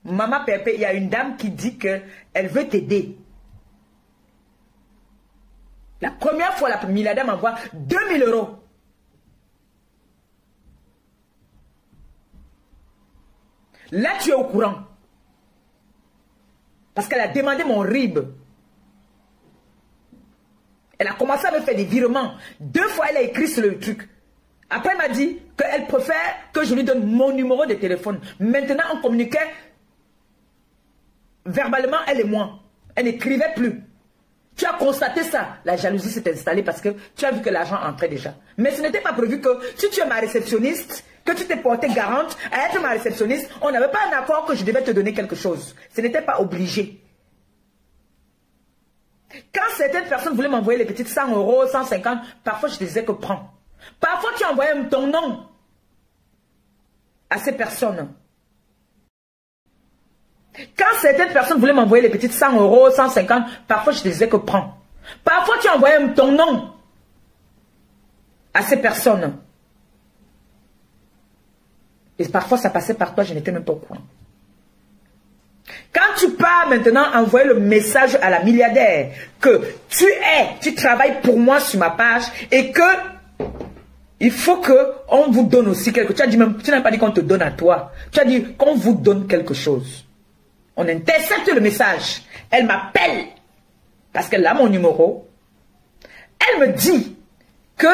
Maman Pépé, il y a une dame qui dit qu'elle veut t'aider. La première fois, la milliardaire m'envoie 2000 euros. Là, tu es au courant. Parce qu'elle a demandé mon RIB. Elle a commencé à me faire des virements. Deux fois, elle a écrit sur le truc. Après, elle m'a dit qu'elle préfère que je lui donne mon numéro de téléphone. Maintenant, on communiquait verbalement, elle et moi. Elle n'écrivait plus. Tu as constaté ça. La jalousie s'est installée parce que tu as vu que l'argent entrait déjà. Mais ce n'était pas prévu que si tu es ma réceptionniste, que tu t'es porté garante à être ma réceptionniste, on n'avait pas un accord que je devais te donner quelque chose. Ce n'était pas obligé. Quand certaines personnes voulaient m'envoyer les petites 100 euros, 150, parfois je disais que prends. Parfois tu envoyais ton nom à ces personnes. Quand certaines personnes voulaient m'envoyer les petites 100 euros, 150, parfois je disais que prends. Parfois tu envoyais ton nom à ces personnes. Et parfois ça passait par toi, je n'étais même pas au courant. Quand tu pars maintenant envoyer le message à la milliardaire que tu es, tu travailles pour moi sur ma page et que il faut que on vous donne aussi quelque chose. Tu as dit même, tu n'as pas dit qu'on te donne à toi. Tu as dit qu'on vous donne quelque chose. On intercepte le message. Elle m'appelle parce qu'elle a mon numéro. Elle me dit que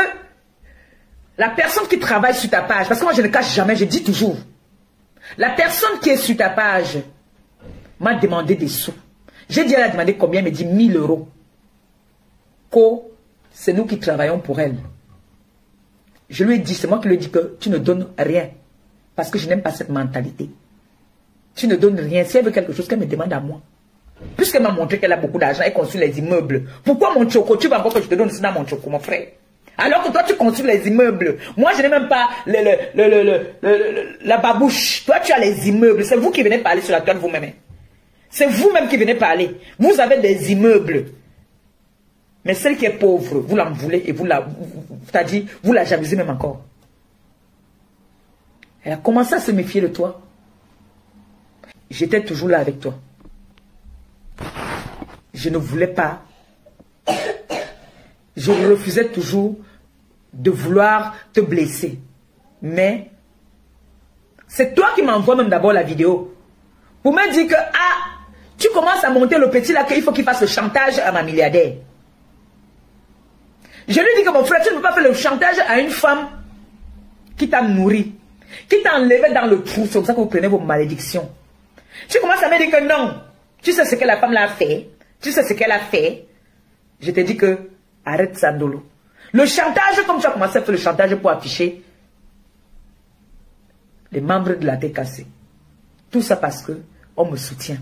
la personne qui travaille sur ta page, parce que moi je ne cache jamais, je dis toujours, la personne qui est sur ta page, m'a demandé des sous. J'ai dit, elle a demandé combien Elle m'a dit 1000 euros. Co, c'est nous qui travaillons pour elle. Je lui ai dit, c'est moi qui lui ai dit que tu ne donnes rien. Parce que je n'aime pas cette mentalité. Tu ne donnes rien. Si elle veut quelque chose, qu'elle me demande à moi. Puisqu'elle m'a montré qu'elle a beaucoup d'argent et construit les immeubles. Pourquoi mon choco? Tu vas encore que je te donne ça mon choco, mon frère. Alors que toi, tu construis les immeubles. Moi, je n'ai même pas la babouche. Toi, tu as les immeubles. C'est vous qui venez parler sur la toile vous-même. C'est vous-même qui venez parler. Vous avez des immeubles. Mais celle qui est pauvre, vous l'en voulez et vous la, dit, vous la jalousez même encore. Elle a commencé à se méfier de toi. J'étais toujours là avec toi. Je ne voulais pas. Je refusais toujours de vouloir te blesser. Mais c'est toi qui m'envoies même d'abord la vidéo. Pour me dire que, ah, tu commences à monter le petit là qu'il faut qu'il fasse le chantage à ma milliardaire. Je lui dis que mon frère, tu ne peux pas faire le chantage à une femme qui t'a nourri, qui t'a enlevé dans le trou. C'est comme ça que vous prenez vos malédictions. Tu commences à me dire que non. Tu sais ce que la femme l'a fait. Tu sais ce qu'elle a fait. Je te dis que arrête Sandolo. Le chantage, comme tu as commencé à faire le chantage pour afficher les membres de la TKC. Tout ça parce que on me soutient.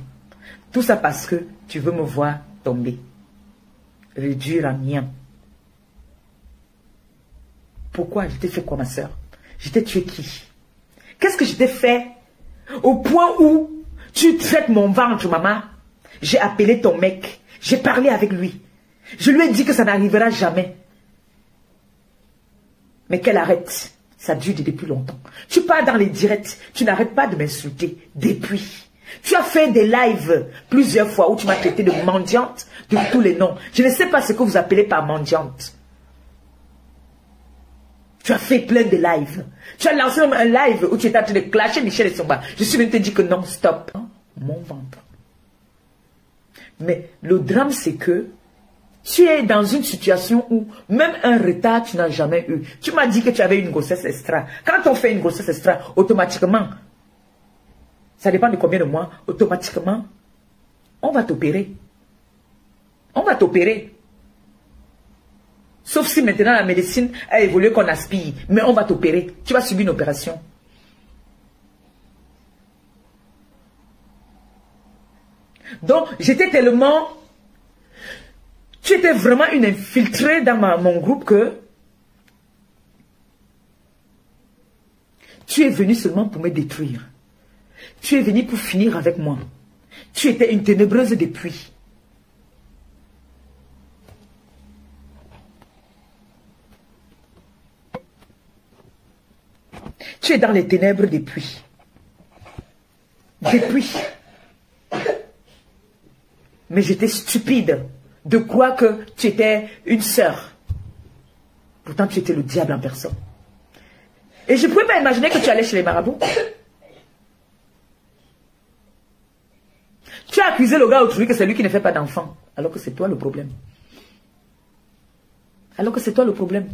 Tout ça parce que tu veux me voir tomber. Réduire à mien. Pourquoi? Je t'ai fait quoi, ma soeur Je tué qui? Qu'est-ce que je t'ai fait? Au point où tu traites mon ventre, maman? J'ai appelé ton mec. J'ai parlé avec lui. Je lui ai dit que ça n'arrivera jamais. Mais qu'elle arrête. Ça dure depuis longtemps. Tu pars dans les directs. Tu n'arrêtes pas de m'insulter. Depuis. Tu as fait des lives plusieurs fois où tu m'as traité de mendiante, de tous les noms. Je ne sais pas ce que vous appelez par mendiante. Tu as fait plein de lives. Tu as lancé un live où tu étais en train de clasher Michel et Somba. Je suis venu te dire que non, stop. Mon ventre. Mais le drame, c'est que tu es dans une situation où même un retard, tu n'as jamais eu. Tu m'as dit que tu avais une grossesse extra. Quand on fait une grossesse extra, automatiquement, ça dépend de combien de mois, automatiquement, on va t'opérer. On va t'opérer. Sauf si maintenant la médecine a évolué qu'on aspire. Mais on va t'opérer. Tu vas subir une opération. Donc, j'étais tellement... Tu étais vraiment une infiltrée dans mon groupe que... Tu es venu seulement pour me détruire. Tu es venu pour finir avec moi. Tu étais une ténébreuse depuis. Tu es dans les ténèbres depuis. Depuis. Mais j'étais stupide de croire que tu étais une sœur. Pourtant, tu étais le diable en personne. Et je ne pouvais pas imaginer que tu allais chez les marabouts. Le gars autrui que c'est lui qui ne fait pas d'enfant. Alors que c'est toi le problème. Alors que c'est toi le problème.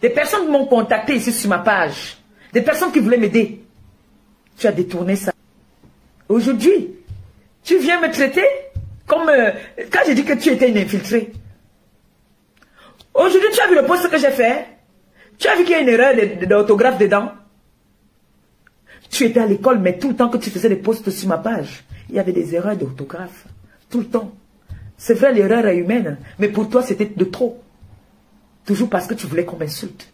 Des personnes m'ont contacté ici sur ma page. Des personnes qui voulaient m'aider. Tu as détourné ça. Aujourd'hui, tu viens me traiter comme... Euh, quand j'ai dit que tu étais une infiltrée. Aujourd'hui, tu as vu le poste que j'ai fait. Tu as vu qu'il y a une erreur d'autographe dedans. Tu étais à l'école, mais tout le temps que tu faisais des posts sur ma page, il y avait des erreurs d'orthographe. Tout le temps. C'est vrai, l'erreur est humaine, mais pour toi, c'était de trop. Toujours parce que tu voulais qu'on m'insulte.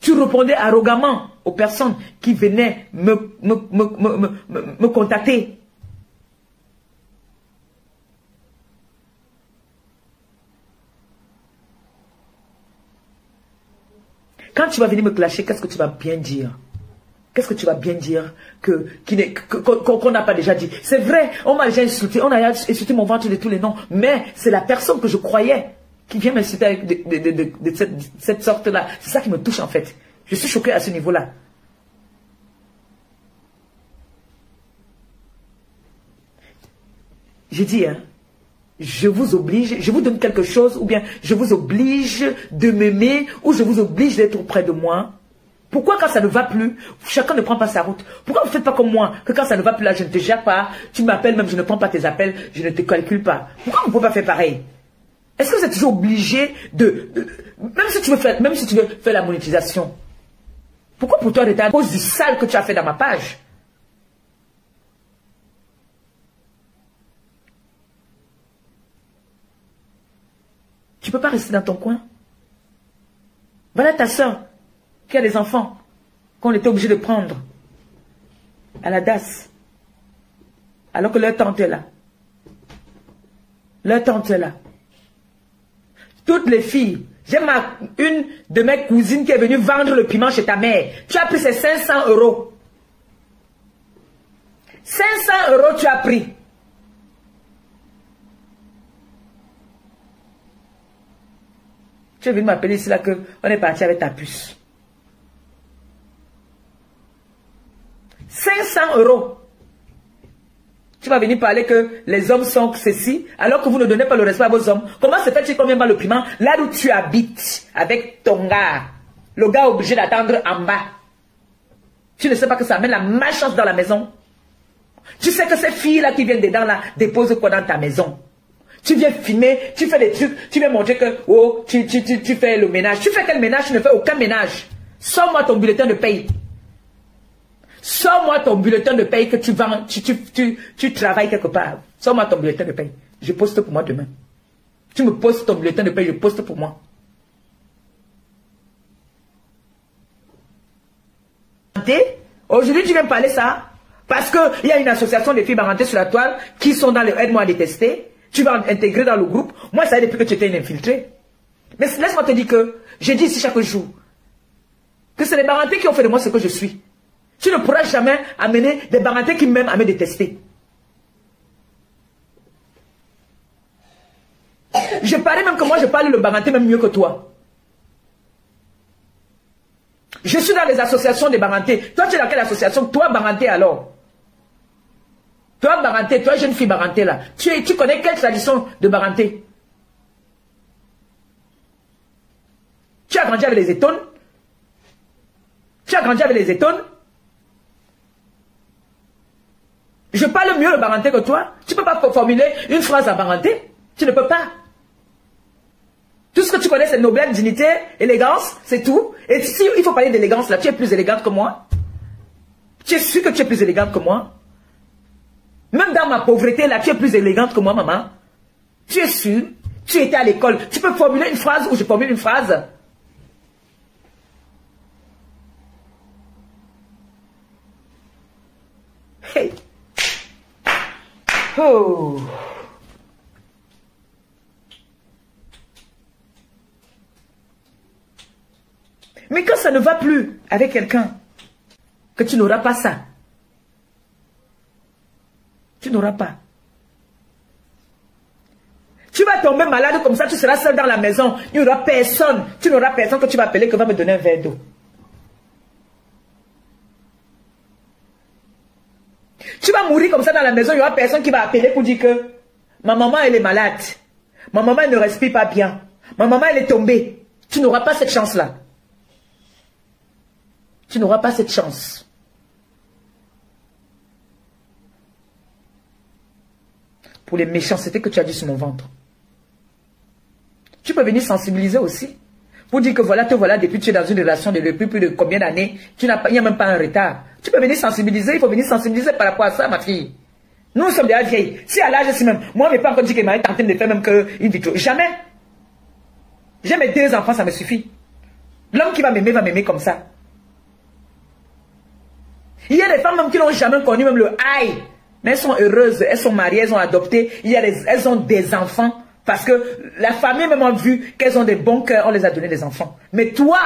Tu répondais arrogamment aux personnes qui venaient me, me, contacter. Quand tu vas venir me clasher, qu'est-ce que tu vas bien dire? Qu'est-ce que tu vas bien dire que qu'on n'a pas déjà dit? C'est vrai, on m'a déjà insulté, on a insulté mon ventre de tous les noms, mais c'est la personne que je croyais qui vient m'insulter de, cette, cette sorte-là. C'est ça qui me touche en fait. Je suis choqué à ce niveau-là. J'ai dit, hein, je vous oblige, je vous donne quelque chose, ou bien je vous oblige de m'aimer, ou je vous oblige d'être auprès de moi. Pourquoi quand ça ne va plus, chacun ne prend pas sa route? Pourquoi vous ne faites pas comme moi Que quand ça ne va plus là, je ne te gère pas, tu m'appelles même, je ne prends pas tes appels, je ne te calcule pas? Pourquoi vous ne pouvez pas faire pareil? Est-ce que vous êtes toujours obligé de, Même si tu veux faire, même si tu veux faire la monétisation, pourquoi pour toi d'être à cause du sale que tu as fait dans ma page? Tu ne peux pas rester dans ton coin. Voilà ta soeur qui a des enfants qu'on était obligé de prendre à la DAS. Alors que leur tante est là. Leur tante est là. Toutes les filles. J'ai une de mes cousines qui est venue vendre le piment chez ta mère. Tu as pris ces 500 euros. 500 euros tu as pris. Tu es venu m'appeler ici là que on est parti avec ta puce. 500 euros. Tu vas venir parler que les hommes sont ceci, alors que vous ne donnez pas le respect à vos hommes. Comment se fait-il qu'on vient pas le piment là où tu habites avec ton gars Le gars est obligé d'attendre en bas. Tu ne sais pas que ça met la malchance dans la maison. Tu sais que ces filles-là qui viennent dedans là déposent quoi dans ta maison? Tu viens filmer, tu fais des trucs, tu viens montrer que oh, tu, tu, tu, tu fais le ménage. Tu fais quel ménage Tu ne fais aucun ménage. Sors-moi ton bulletin de paye. Sors-moi ton bulletin de paye que tu vends, tu, tu, tu, tu travailles quelque part. Sors-moi ton bulletin de paye. Je poste pour moi demain. Tu me postes ton bulletin de paie, je poste pour moi. Aujourd'hui, tu viens me parler ça parce qu'il y a une association de filles barantées sur la toile qui sont dans le aide-moi à détester. Tu vas intégrer dans le groupe. Moi, ça depuis que tu étais une infiltrée. Mais laisse-moi te dire que je dis ici chaque jour que c'est les barantés qui ont fait de moi ce que je suis. Tu ne pourras jamais amener des barantés qui m'aiment à me détester. Je parie même que moi, je parle le baranté même mieux que toi. Je suis dans les associations des barantés. Toi, tu es dans quelle association? Toi, baranté alors? Toi, baranté, toi, jeune fille baranté là. Tu, tu connais quelle tradition de baranté? Tu as grandi avec les étones Tu as grandi avec les étones Je parle mieux le baranté que toi. Tu ne peux pas formuler une phrase à baranté. Tu ne peux pas. Tout ce que tu connais, c'est noblesse, dignité, élégance, c'est tout. Et si il faut parler d'élégance, là, tu es plus élégante que moi. Tu es sûr que tu es plus élégante que moi. Même dans ma pauvreté, là, tu es plus élégante que moi, maman. Tu es sûr? Tu étais à l'école. Tu peux formuler une phrase ou je formule une phrase. Hey. Oh. Mais quand ça ne va plus avec quelqu'un, que tu n'auras pas ça, tu n'auras pas. Tu vas tomber malade comme ça, tu seras seul dans la maison, il n'y aura personne, tu n'auras personne que tu vas appeler que va me donner un verre d'eau. Tu vas mourir comme ça dans la maison, il n'y aura personne qui va appeler pour dire que ma maman elle est malade, ma maman ne respire pas bien, ma maman elle est tombée. Tu n'auras pas cette chance-là. Tu n'auras pas cette chance. Pour les méchancetés que tu as dit sur mon ventre. Tu peux venir sensibiliser aussi. Pour dire que voilà, te voilà, depuis que tu es dans une relation de depuis plus de combien d'années, il n'y a même pas un retard. Tu peux venir sensibiliser, il faut venir sensibiliser par rapport à ça, ma fille. Nous sommes déjà vieilles. Si à l'âge, si même, moi, je n'ai pas encore dit que ma train de faire même qu'une vidéo. Jamais. J'ai mes deux enfants, ça me suffit. L'homme qui va m'aimer va m'aimer comme ça. Il y a des femmes même qui n'ont jamais connu même le aïe. Mais elles sont heureuses, elles sont mariées, elles ont adopté, il y a elles ont des enfants. Parce que la famille même a vu qu'elles ont des bons cœurs, on les a donné des enfants. Mais toi,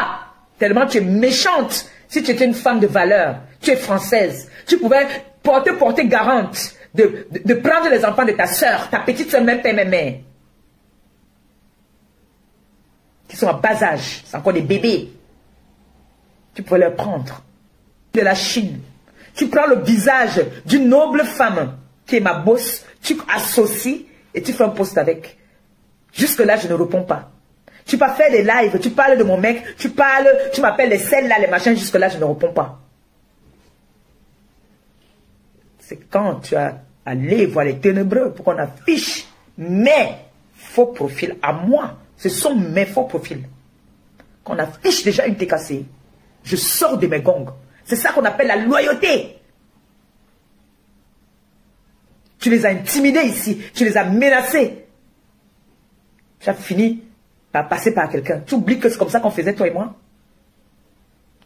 tellement tu es méchante, si tu étais une femme de valeur, tu es française, tu pouvais porter, porter garante de, de, prendre les enfants de ta soeur, ta petite soeur, même père, même mère. Qui sont à bas âge, c'est encore des bébés. Tu pouvais leur prendre de la Chine, tu prends le visage d'une noble femme qui est ma bosse, tu associes et tu fais un post avec. Jusque-là, je ne réponds pas. Tu peux faire des lives, tu parles de mon mec, tu parles, tu m'appelles les celles là, les machins, jusque-là, je ne réponds pas. C'est quand tu as allé voir les ténébreux pour qu'on affiche mes faux profils à moi. Ce sont mes faux profils. Qu'on affiche déjà une TKC. Je sors de mes gongs. C'est ça qu'on appelle la loyauté. Tu les as intimidés ici. Tu les as menacés. Tu as fini par passer par quelqu'un. Tu oublies que c'est comme ça qu'on faisait toi et moi.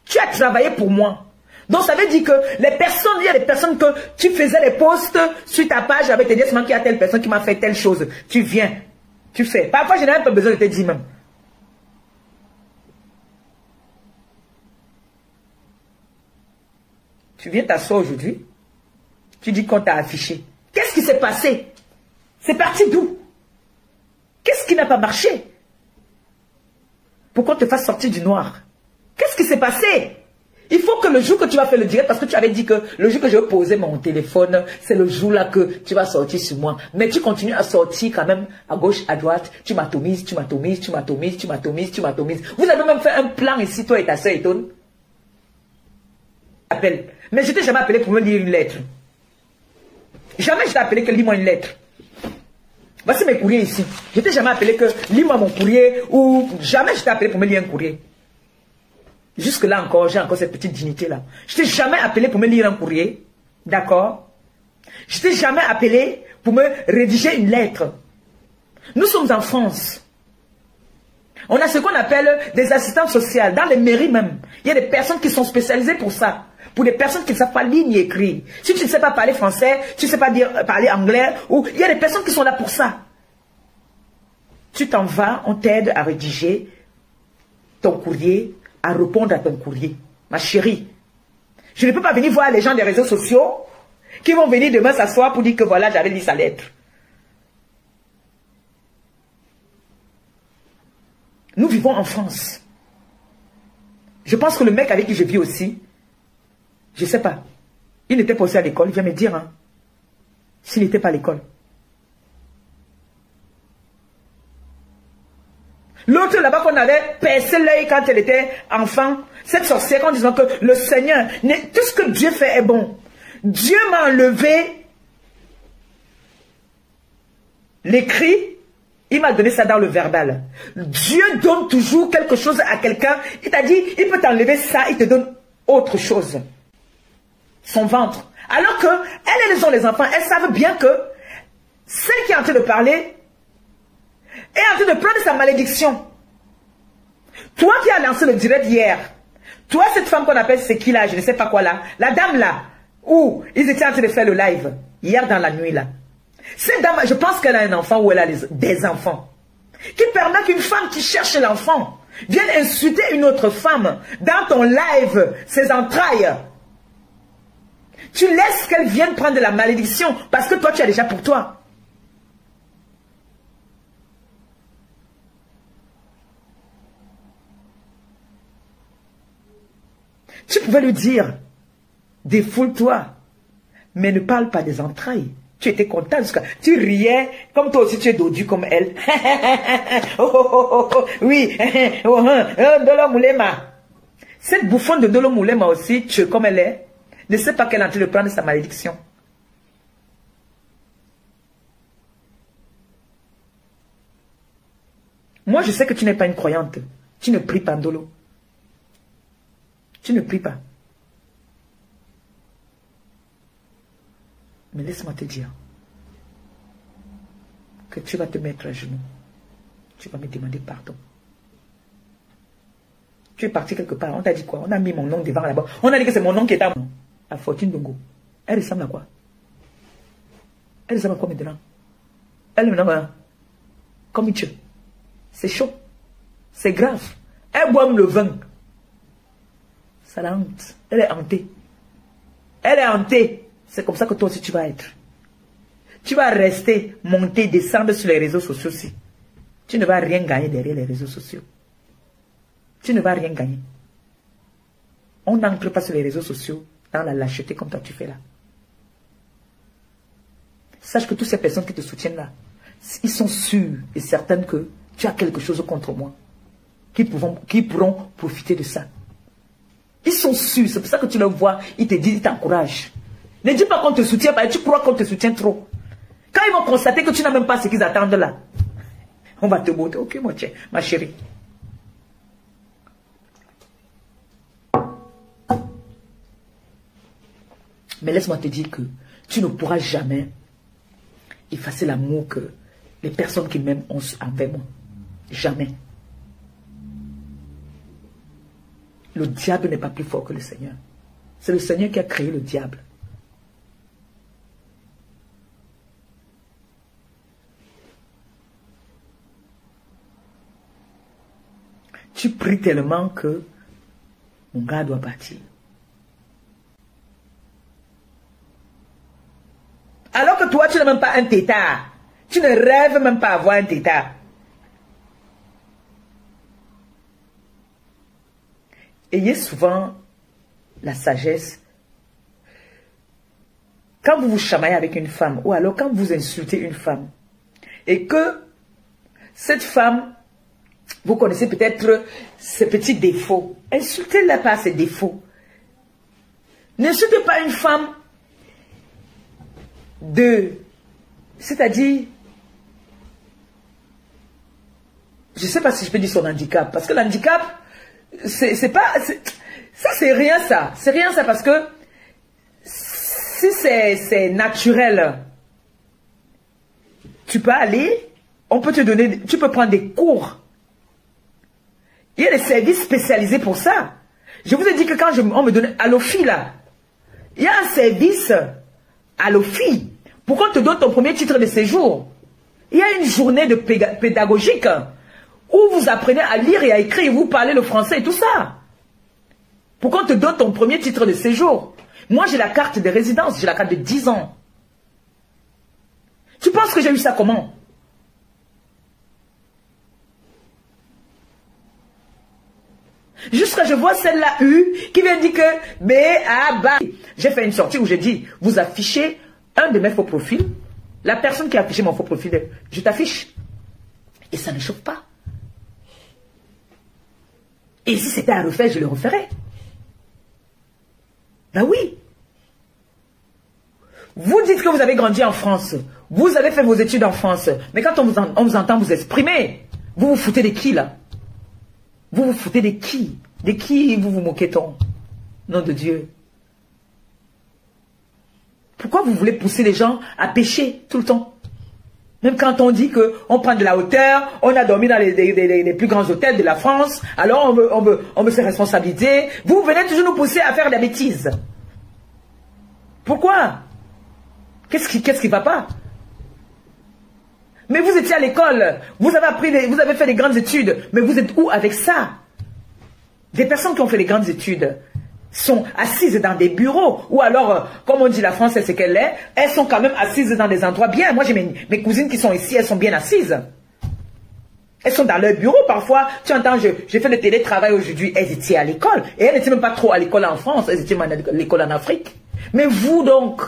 Tu as travaillé pour moi. Donc ça veut dire que les personnes, il y a des personnes que tu faisais les posts sur ta page avec tes dire qu'il y a telle personne qui m'a fait telle chose. Tu viens, tu fais. Parfois je n'ai même pas besoin de te dire même. Tu viens t'asseoir aujourd'hui. Tu dis qu'on t'a affiché. Qu'est-ce qui s'est passé? C'est parti d'où? Qu'est-ce qui n'a pas marché? Pour qu'on te fasse sortir du noir Qu'est-ce qui s'est passé? Il faut que le jour que tu vas faire le direct, parce que tu avais dit que le jour que je vais poser mon téléphone, c'est le jour-là que tu vas sortir sur moi. Mais tu continues à sortir quand même à gauche, à droite. Tu m'atomises, tu m'atomises, tu m'atomises, tu m'atomises, tu m'atomises. Vous avez même fait un plan ici, toi et ta soeur Etone. Appelle. Mais je t'ai jamais appelé pour me lire une lettre. Jamais je t'ai appelé que lis-moi une lettre. Voici mes courriers ici. Je t'ai jamais appelé que lis-moi mon courrier ou jamais je t'ai appelé pour me lire un courrier. Jusque là encore, j'ai encore cette petite dignité-là. Je t'ai jamais appelé pour me lire un courrier. D'accord? Je t'ai jamais appelé pour me rédiger une lettre. Nous sommes en France. On a ce qu'on appelle des assistants sociaux, dans les mairies même. Il y a des personnes qui sont spécialisées pour ça. Pour des personnes qui ne savent pas lire ni écrire. Si tu ne sais pas parler français, tu ne sais pas dire, euh, parler anglais, ou il y a des personnes qui sont là pour ça. Tu t'en vas, on t'aide à rédiger ton courrier, à répondre à ton courrier. Ma chérie, je ne peux pas venir voir les gens des réseaux sociaux qui vont venir demain s'asseoir pour dire que voilà, j'avais lu sa lettre. Nous vivons en France. Je pense que le mec avec qui je vis aussi, je ne sais pas, il n'était pas aussi à l'école, il vient me dire, hein, s'il n'était pas à l'école. L'autre là-bas qu'on avait percé l'œil quand elle était enfant, cette sorcière en disant que le Seigneur, tout ce que Dieu fait est bon. Dieu m'a enlevé l'écrit, il m'a donné ça dans le verbal. Dieu donne toujours quelque chose à quelqu'un. Il t'a dit, il peut t'enlever ça, il te donne autre chose. Son ventre. Alors que, elles, elles ont les enfants, elles savent bien que celle qui est en train de parler est en train de prendre sa malédiction. Toi qui as lancé le direct hier, toi cette femme qu'on appelle c'est qui là, je ne sais pas quoi là, la dame là, où ils étaient en train de faire le live, hier dans la nuit là. Cette dame, je pense qu'elle a un enfant ou elle a des enfants. Qui permet qu'une femme qui cherche l'enfant vienne insulter une autre femme dans ton live, ses entrailles. Tu laisses qu'elle vienne prendre la malédiction parce que toi tu as déjà pour toi. Tu pouvais lui dire, défoule-toi, mais ne parle pas des entrailles. Tu étais content, tu riais, comme toi aussi tu es dodu comme elle. oh, oh, oh, oh, oui, oh, Dolo Moulema. Cette bouffonne de Dolo Moulema aussi, tu comme elle est, ne sait pas qu'elle est en train de prendre sa malédiction. Moi, je sais que tu n'es pas une croyante. Tu ne pries pas Dolo. Tu ne pries pas. Mais laisse-moi te dire que tu vas te mettre à genoux. Tu vas me demander pardon. Tu es parti quelque part. On t'a dit quoi? On a mis mon nom devant là-bas. On a dit que c'est mon nom qui est à moi. La fortune Dongo. Elle ressemble à quoi? Elle ressemble à quoi maintenant? Elle nomme comme Dieu. C'est chaud. C'est grave. Elle boit le vin. Ça la honte. Elle est hantée. Elle est hantée. C'est comme ça que toi aussi tu vas être. Tu vas rester, monter, descendre sur les réseaux sociaux aussi. Tu ne vas rien gagner derrière les réseaux sociaux. Tu ne vas rien gagner. On n'entre pas sur les réseaux sociaux dans la lâcheté comme toi tu fais là. Sache que toutes ces personnes qui te soutiennent là, ils sont sûrs et certaines que tu as quelque chose contre moi. Qui, pourront profiter de ça. Ils sont sûrs, c'est pour ça que tu le vois, ils te disent, ils t'encouragent. Ne dis pas qu'on te soutient pas, tu crois qu'on te soutient trop. Quand ils vont constater que tu n'as même pas ce qu'ils attendent là, on va te botter. Ok, mon ma chérie. Mais laisse-moi te dire que tu ne pourras jamais effacer l'amour que les personnes qui m'aiment ont envers moi. Jamais. Le diable n'est pas plus fort que le Seigneur. C'est le Seigneur qui a créé le diable. Tu pries tellement que mon gars doit partir. Alors que toi, tu n'as même pas un tétard. Tu ne rêves même pas avoir un tétard. ayez souvent la sagesse. Quand vous vous chamaillez avec une femme, ou alors quand vous insultez une femme, et que cette femme, vous connaissez peut-être ses petits défauts, insultez-la pas ses défauts. N'insultez pas une femme de, c'est-à-dire, je ne sais pas si je peux dire son handicap, parce que l'handicap, c'est pas... Ça, c'est rien ça. C'est rien ça parce que si c'est naturel, tu peux aller, on peut te donner, tu peux prendre des cours. Il y a des services spécialisés pour ça. Je vous ai dit que quand on me donne à là, il y a un service à pour qu'on te donne ton premier titre de séjour. Il y a une journée de pédagogique où vous apprenez à lire et à écrire, vous parlez le français et tout ça. Pour qu'on te donne ton premier titre de séjour. Moi, j'ai la carte de résidence, j'ai la carte de 10 ans. Tu penses que j'ai eu ça comment Jusqu'à je vois celle-là U qui vient dire que B, A, B. J'ai fait une sortie où j'ai dit, vous affichez un de mes faux profils. La personne qui a affiché mon faux profil, je t'affiche. Et ça ne choque pas. Et si c'était à refaire, je le referais. Ben oui. Vous dites que vous avez grandi en France. Vous avez fait vos études en France. Mais quand on vous, on vous entend vous exprimer, vous vous foutez de qui là? Vous vous foutez de qui? De qui vous vous moquez-on Nom de Dieu. Pourquoi vous voulez pousser les gens à pécher tout le temps? Même quand on dit qu'on prend de la hauteur, on a dormi dans les, plus grands hôtels de la France, alors on veut, se responsabiliser. Vous venez toujours nous pousser à faire des bêtises. Pourquoi? Qu'est-ce qui, qui va pas? Mais vous étiez à l'école, vous avez vous avez fait des grandes études, mais vous êtes où avec ça? Des personnes qui ont fait des grandes études, sont assises dans des bureaux, ou alors, euh, comme on dit la France, c'est ce qu'elle est, elles sont quand même assises dans des endroits bien. Moi, j'ai mes, cousines qui sont ici, elles sont bien assises. Elles sont dans leur bureau parfois. Tu entends, j'ai fait le télétravail aujourd'hui, elles étaient à l'école. Et elles n'étaient même pas trop à l'école en France, elles étaient à l'école en Afrique. Mais vous donc,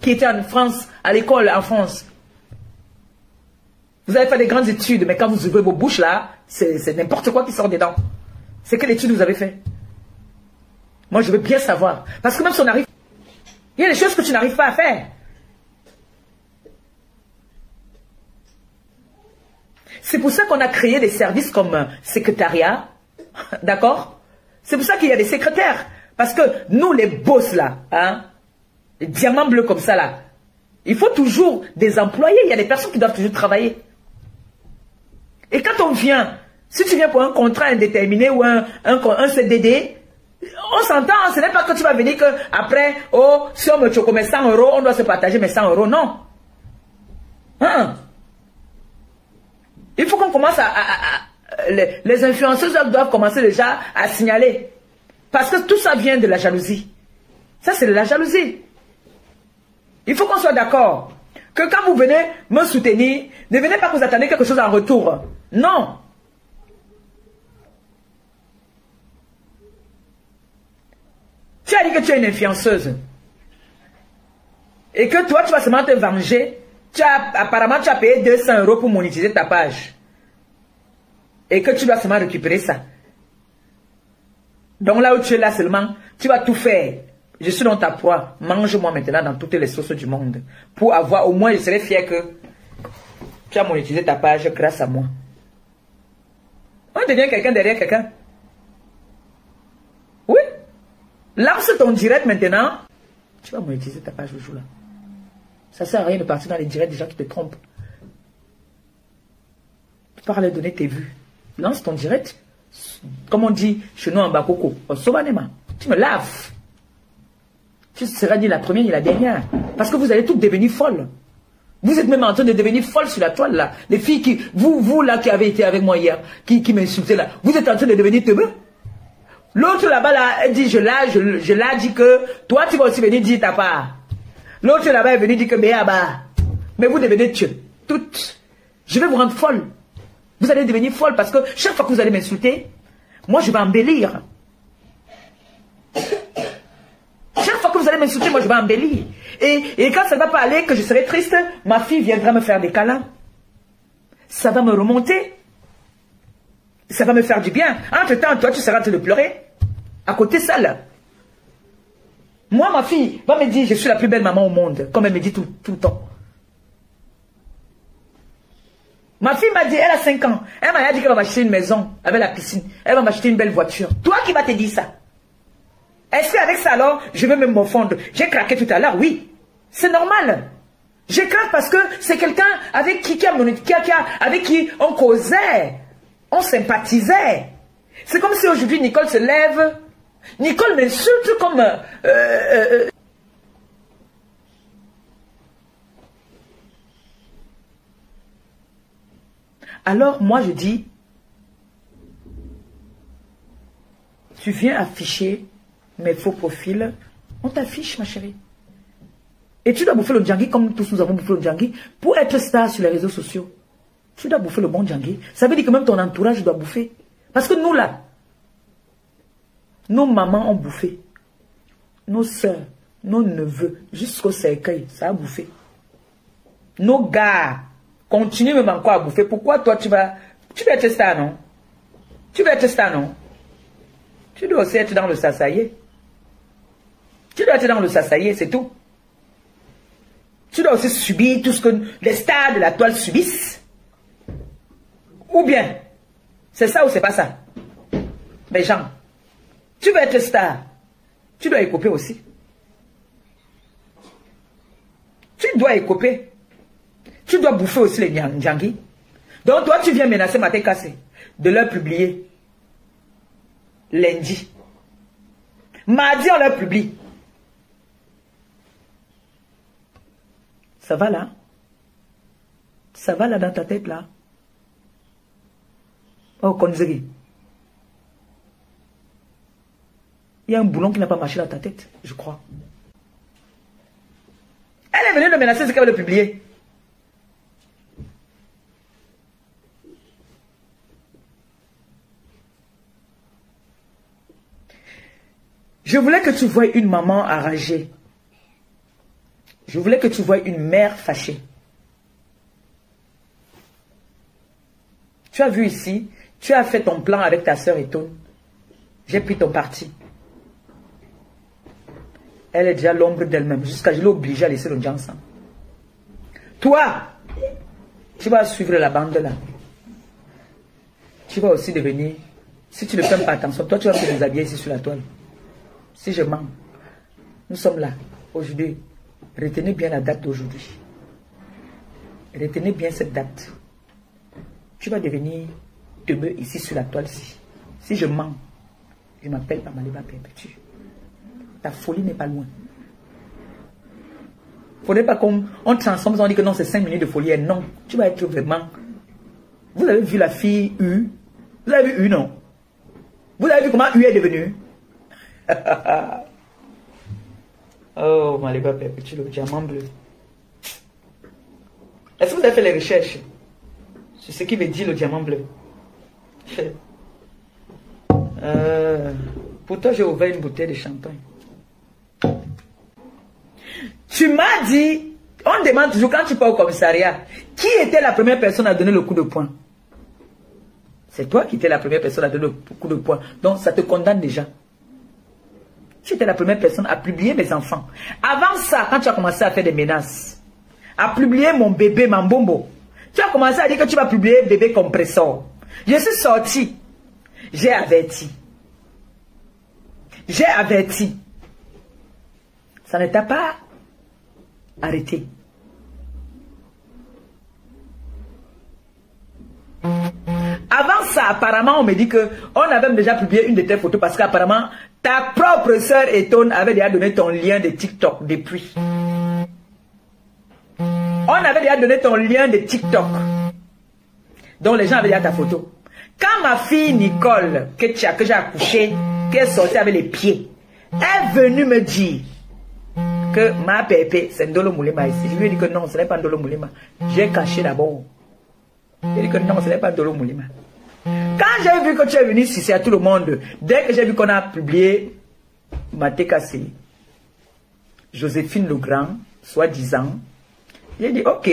qui étiez en France, à l'école en France, vous avez fait des grandes études, mais quand vous ouvrez vos bouches là, c'est n'importe quoi qui sort dedans. C'est quelle étude vous avez fait moi, je veux bien savoir. Parce que même si on arrive, il y a des choses que tu n'arrives pas à faire. C'est pour ça qu'on a créé des services comme secrétariat. D'accord? C'est pour ça qu'il y a des secrétaires. Parce que nous, les boss là, hein, les diamants bleus comme ça là, il faut toujours des employés. Il y a des personnes qui doivent toujours travailler. Et quand on vient, si tu viens pour un contrat indéterminé ou un, un CDD, on s'entend, ce n'est pas que tu vas venir que après, oh, si on me choque mes 100 euros, on doit se partager mes 100 euros. Non. Hein? Il faut qu'on commence à... les, influenceurs doivent commencer déjà à signaler. Parce que tout ça vient de la jalousie. Ça, c'est de la jalousie. Il faut qu'on soit d'accord. Que quand vous venez me soutenir, ne venez pas vous attendre quelque chose en retour. Non. Dit que tu es une influenceuse. Et que toi, tu vas seulement te venger. Tu as, apparemment, tu as payé 200 euros pour monétiser ta page. Et que tu dois seulement récupérer ça. Donc là où tu es là seulement, tu vas tout faire. Je suis dans ta proie. Mange-moi maintenant dans toutes les sauces du monde. Pour avoir, au moins, je serai fier que tu as monétisé ta page grâce à moi. On devient quelqu'un derrière quelqu'un. Lance ton direct maintenant. Tu vas monétiser ta page jour là. Ça sert à rien de partir dans les directs des gens qui te trompent. Tu peux aller donner tes vues. Lance ton direct. Comme on dit chez nous en Bakoko. Tu me laves. Tu seras ni la première ni la dernière. Parce que vous allez toutes devenir folles. Vous êtes même en train de devenir folles sur la toile là. Les filles qui, vous, vous là qui avez été avec moi hier, qui, qui là, vous êtes en train de devenir teubeux. L'autre là-bas, là, dit, je l'ai, je, dit que, toi, tu vas aussi venir dire ta part. L'autre là-bas est venu dire que, mais vous devenez tuer. Toutes. Je vais vous rendre folle. Vous allez devenir folle parce que chaque fois que vous allez m'insulter, moi, je vais embellir. Chaque fois que vous allez m'insulter, moi, je vais embellir. Et, et quand ça ne va pas aller, que je serai triste, ma fille viendra me faire des câlins. Ça va me remonter. Ça va me faire du bien. Entre-temps, toi, tu seras en train de pleurer. À côté ça. Moi, ma fille va me dire, je suis la plus belle maman au monde, comme elle me dit tout, tout le temps. Ma fille m'a dit, elle a 5 ans. Elle m'a dit qu'elle va m'acheter une maison avec la piscine. Elle va m'acheter une belle voiture. Toi qui vas te dire ça Est-ce qu'avec ça alors, je vais me fondre J'ai craqué tout à l'heure, oui. C'est normal. J'éclate parce que c'est quelqu'un avec qui, qui, a, avec qui on causait, on sympathisait. C'est comme si aujourd'hui Nicole se lève, Nicole m'insulte comme... Euh, euh, euh, alors moi je dis, tu viens afficher mes faux profils, on t'affiche ma chérie. Et tu dois bouffer le djangui comme tous nous avons bouffé le djangui pour être star sur les réseaux sociaux. Tu dois bouffer le bon djangui. Ça veut dire que même ton entourage doit bouffer. Parce que nous là, nos mamans ont bouffé. Nos soeurs, nos neveux, jusqu'au cercueil, ça a bouffé. Nos gars continuent même encore à bouffer. Pourquoi toi tu vas... Tu vas être star, non? Tu vas être star, non? Tu dois aussi être dans le sasaye. Tu dois être dans le sasaye, c'est tout. Tu dois aussi subir tout ce que les stars de la toile subissent. Ou bien, c'est ça ou c'est pas ça? Mais Jean, tu veux être star, tu dois écoper aussi. Tu dois écoper. Tu dois bouffer aussi les Ndjangi. Donc toi, tu viens menacer Maté Kassé de leur publier lundi. Mardi, on leur publie. Ça va là? Ça va là dans ta tête là? Oh, Konzeri. Il y a un boulon qui n'a pas marché dans ta tête, je crois. Elle est venue de menacer ce qu'elle veut publier. Je voulais que tu voies une maman arrangée. Je voulais que tu voies une mère fâchée. Tu as vu ici, tu as fait ton plan avec ta soeur Etone. J'ai pris ton parti. Elle est déjà l'ombre d'elle-même, jusqu'à je l'ai obligée à laisser le ensemble. Toi, tu vas suivre la bande là. Tu vas aussi devenir, si tu ne fais pas attention, toi tu vas te déshabiller ici sur la toile. Si je mens, nous sommes là, aujourd'hui. Retenez bien la date d'aujourd'hui. Retenez bien cette date. Tu vas devenir demain ici sur la toile. Si je mens, je m'appelle Pamaliba Perpétue. Ta folie n'est pas loin. Faudrait pas qu'on on transforme, on dit que non, c'est 5 minutes de folie. non, tu vas être vraiment. Vous avez vu la fille U? Vous avez vu U, non? Vous avez vu comment U est devenue? Oh, Maliba Perpétue, le diamant bleu. Est-ce que vous avez fait les recherches sur ce qui veut dire le diamant bleu? Euh, Pourtant, j'ai ouvert une bouteille de champagne. Tu m'as dit, on demande toujours quand tu pars au commissariat, qui était la première personne à donner le coup de poing? C'est toi qui étais la première personne à donner le coup de poing. Donc ça te condamne déjà. Tu étais la première personne à publier mes enfants. Avant ça, quand tu as commencé à faire des menaces, à publier mon bébé Mambombo, tu as commencé à dire que tu vas publier bébé compresseur. Je suis sorti. J'ai averti. J'ai averti. Ça ne t'a pas arrêté. Avant ça, apparemment, on me dit que on avait déjà publié une de tes photos parce qu'apparemment, ta propre sœur Eton avait déjà donné ton lien de TikTok depuis. On avait déjà donné ton lien de TikTok. Donc les gens avaient déjà ta photo. Quand ma fille Nicole, que, j'ai accouché, qui est sortie avec les pieds, est venue me dire que ma pépé, c'est Ndolo Moulema ici. Je lui ai dit que non, ce n'est pas Ndolo Moulema. J'ai caché d'abord. J'ai dit que non, ce n'est pas Ndolo Moulema. Quand j'ai vu que tu es venu ici à tout le monde, dès que j'ai vu qu'on a publié Matékassé, Joséphine Legrand, soi-disant, j'ai dit, ok,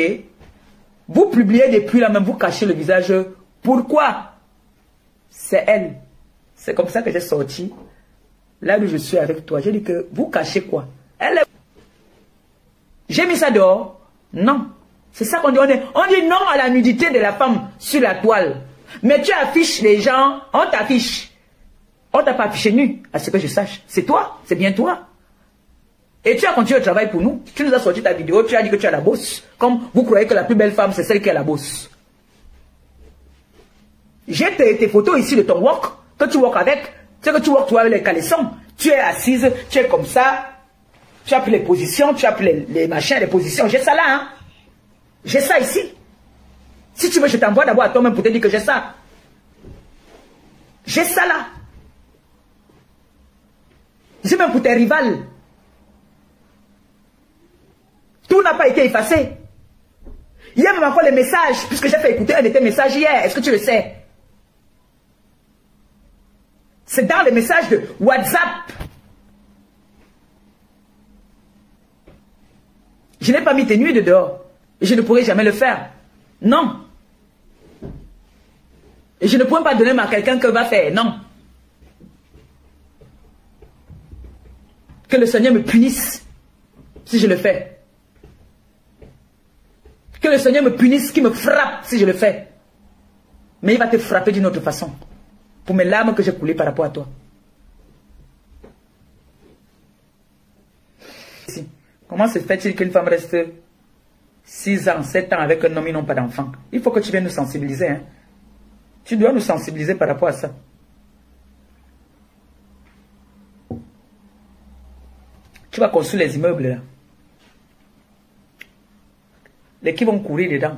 vous publiez depuis là même, vous cachez le visage. Pourquoi? C'est elle. C'est comme ça que j'ai sorti. Là où je suis avec toi, j'ai dit que vous cachez quoi? Elle J'ai mis ça dehors Non. C'est ça qu'on dit. On, on dit non à la nudité de la femme sur la toile. Mais tu affiches les gens, on t'affiche. On t'a pas affiché nu, à ce que je sache. C'est toi, c'est bien toi. Et tu as continué le travail pour nous. Tu nous as sorti ta vidéo, tu as dit que tu as la bosse. Comme vous croyez que la plus belle femme, c'est celle qui a la bosse. J'ai tes, photos ici de ton walk, que tu walk avec. Tu sais que tu walk, tu as les caleçons. Tu es assise, tu es comme ça. Tu as pris les positions, tu as pris les, machins, les positions. J'ai ça là, hein. J'ai ça ici. Si tu veux, je t'envoie d'abord à toi-même pour te dire que j'ai ça. J'ai ça là. J'ai même pour tes rivales. Tout n'a pas été effacé. A même encore les messages, puisque j'ai fait écouter un de tes messages hier. Est-ce que tu le sais? C'est dans les messages de WhatsApp. Je n'ai pas mis tes nuits de dehors. Et je ne pourrai jamais le faire. Non. Et je ne pourrais pas donner à quelqu'un que va faire. Non. Que le Seigneur me punisse si je le fais. Que le Seigneur me punisse, qu'il me frappe si je le fais. Mais il va te frapper d'une autre façon. Pour mes larmes que j'ai coulées par rapport à toi. Comment se fait-il qu'une femme reste 6 ans, 7 ans avec un homme, ils n'ont pas d'enfant? Il faut que tu viennes nous sensibiliser. Hein. Tu dois nous sensibiliser par rapport à ça. Tu vas construire les immeubles là. Les qui vont courir dedans.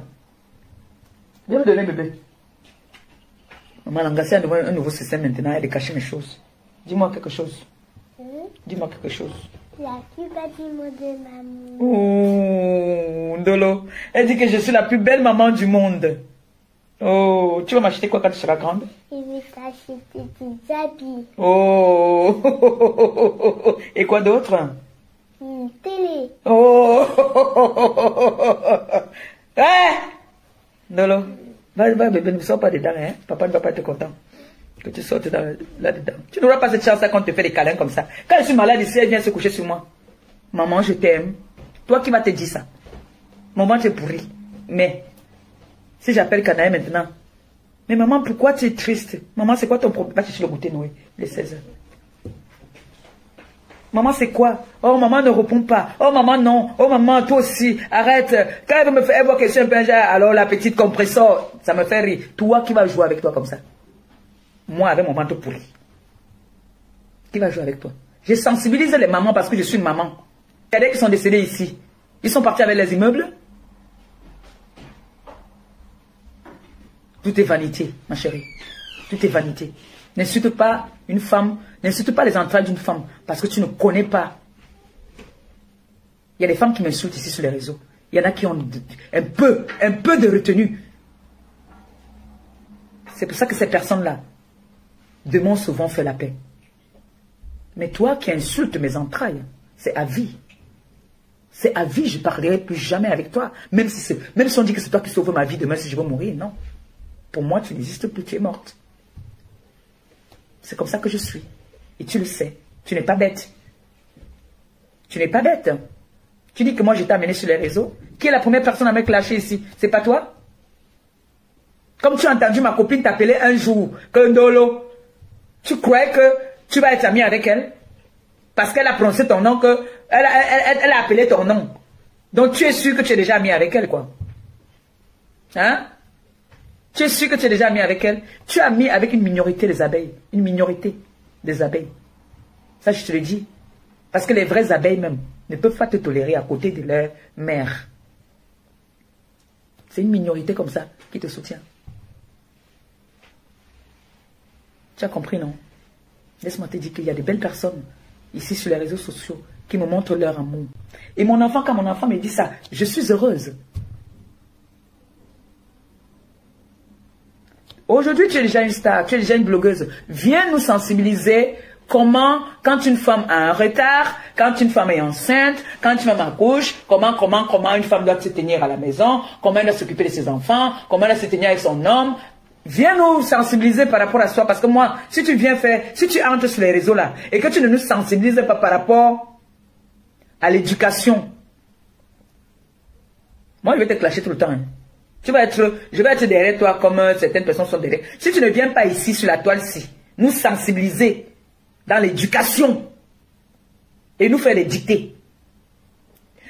Viens me donner bébé. Maman Langassi a un nouveau système maintenant, elle de cacher mes choses. Dis-moi quelque chose. Hein? Dis-moi quelque chose. La plus belle monde de maman. Ndolo. Elle dit que je suis la plus belle maman du monde. Oh, tu vas m'acheter quoi quand tu seras grande? Je vais t'acheter des habits. Oh, et quoi d'autre? Télé. Oh, hein Ndolo, va, va, bébé, ne sors pas dedans, hein. Papa ne va pas être content que tu sortes là-dedans. Tu n'auras pas cette chance quand on te fait des câlins comme ça. Quand je suis malade ici, elle vient se coucher sur moi. Maman, je t'aime. Toi qui vas te dire ça. Maman, tu es pourri. Mais, si j'appelle Canaï maintenant, mais maman, pourquoi tu es triste? Maman, c'est quoi ton problème? Va chercher le goûter, Noé, les 16 heures. Maman, c'est quoi? Oh, maman ne répond pas. Oh, maman, non. Oh, maman, toi aussi. Arrête. Quand elle me faire voir question un alors la petite compresseur, ça me fait rire. Toi qui vas jouer avec toi comme ça? Moi, avec mon ventre pourri. Qui va jouer avec toi? Je sensibilise les mamans parce que je suis une maman. Il y a sont décédés ici. Ils sont partis avec les immeubles. Tout est vanité, ma chérie. Tout est vanité. N'insulte pas une femme, n'insulte pas les entrailles d'une femme parce que tu ne connais pas. Il y a des femmes qui m'insultent ici sur les réseaux. Il y en a qui ont un peu, un peu de retenue. C'est pour ça que ces personnes-là, de souvent fait la paix. Mais toi qui insultes mes entrailles, c'est à vie. C'est à vie, je ne parlerai plus jamais avec toi. Même si, même si on dit que c'est toi qui sauves ma vie demain si je veux mourir, non. Pour moi, tu n'existes plus, tu es morte. C'est comme ça que je suis. Et tu le sais. Tu n'es pas bête. Tu n'es pas bête. Tu dis que moi, je t'ai amené sur les réseaux. Qui est la première personne à me clasher ici? C'est pas toi? Comme tu as entendu ma copine t'appeler un jour, que Ndolo, tu crois que tu vas être ami avec elle? Parce qu'elle a prononcé ton nom, que elle, a appelé ton nom. Donc tu es sûr que tu es déjà ami avec elle, quoi. Hein? Tu es sûr que tu es déjà ami avec elle? Tu es ami avec une minorité des abeilles. Une minorité des abeilles. Ça, je te le dis. Parce que les vraies abeilles même ne peuvent pas te tolérer à côté de leur mère. C'est une minorité comme ça qui te soutient. Tu as compris, non? Laisse-moi te dire qu'il y a des belles personnes ici sur les réseaux sociaux qui me montrent leur amour. Et mon enfant, quand mon enfant me dit ça, je suis heureuse. Aujourd'hui, tu es déjà une star, tu es déjà une blogueuse. Viens nous sensibiliser comment, quand une femme a un retard, quand une femme est enceinte, quand une femme accouche, comment, comment, comment une femme doit se tenir à la maison, comment elle doit s'occuper de ses enfants, comment elle doit se tenir avec son homme, Viens nous sensibiliser par rapport à soi. Parce que moi, si tu viens faire, si tu entres sur les réseaux là, et que tu ne nous sensibilises pas par rapport à l'éducation, moi je vais te clasher tout le temps. Hein. Tu vas être, je vais être derrière toi comme euh, certaines personnes sont derrière. Si tu ne viens pas ici sur la toile-ci, nous sensibiliser dans l'éducation et nous faire les dictées,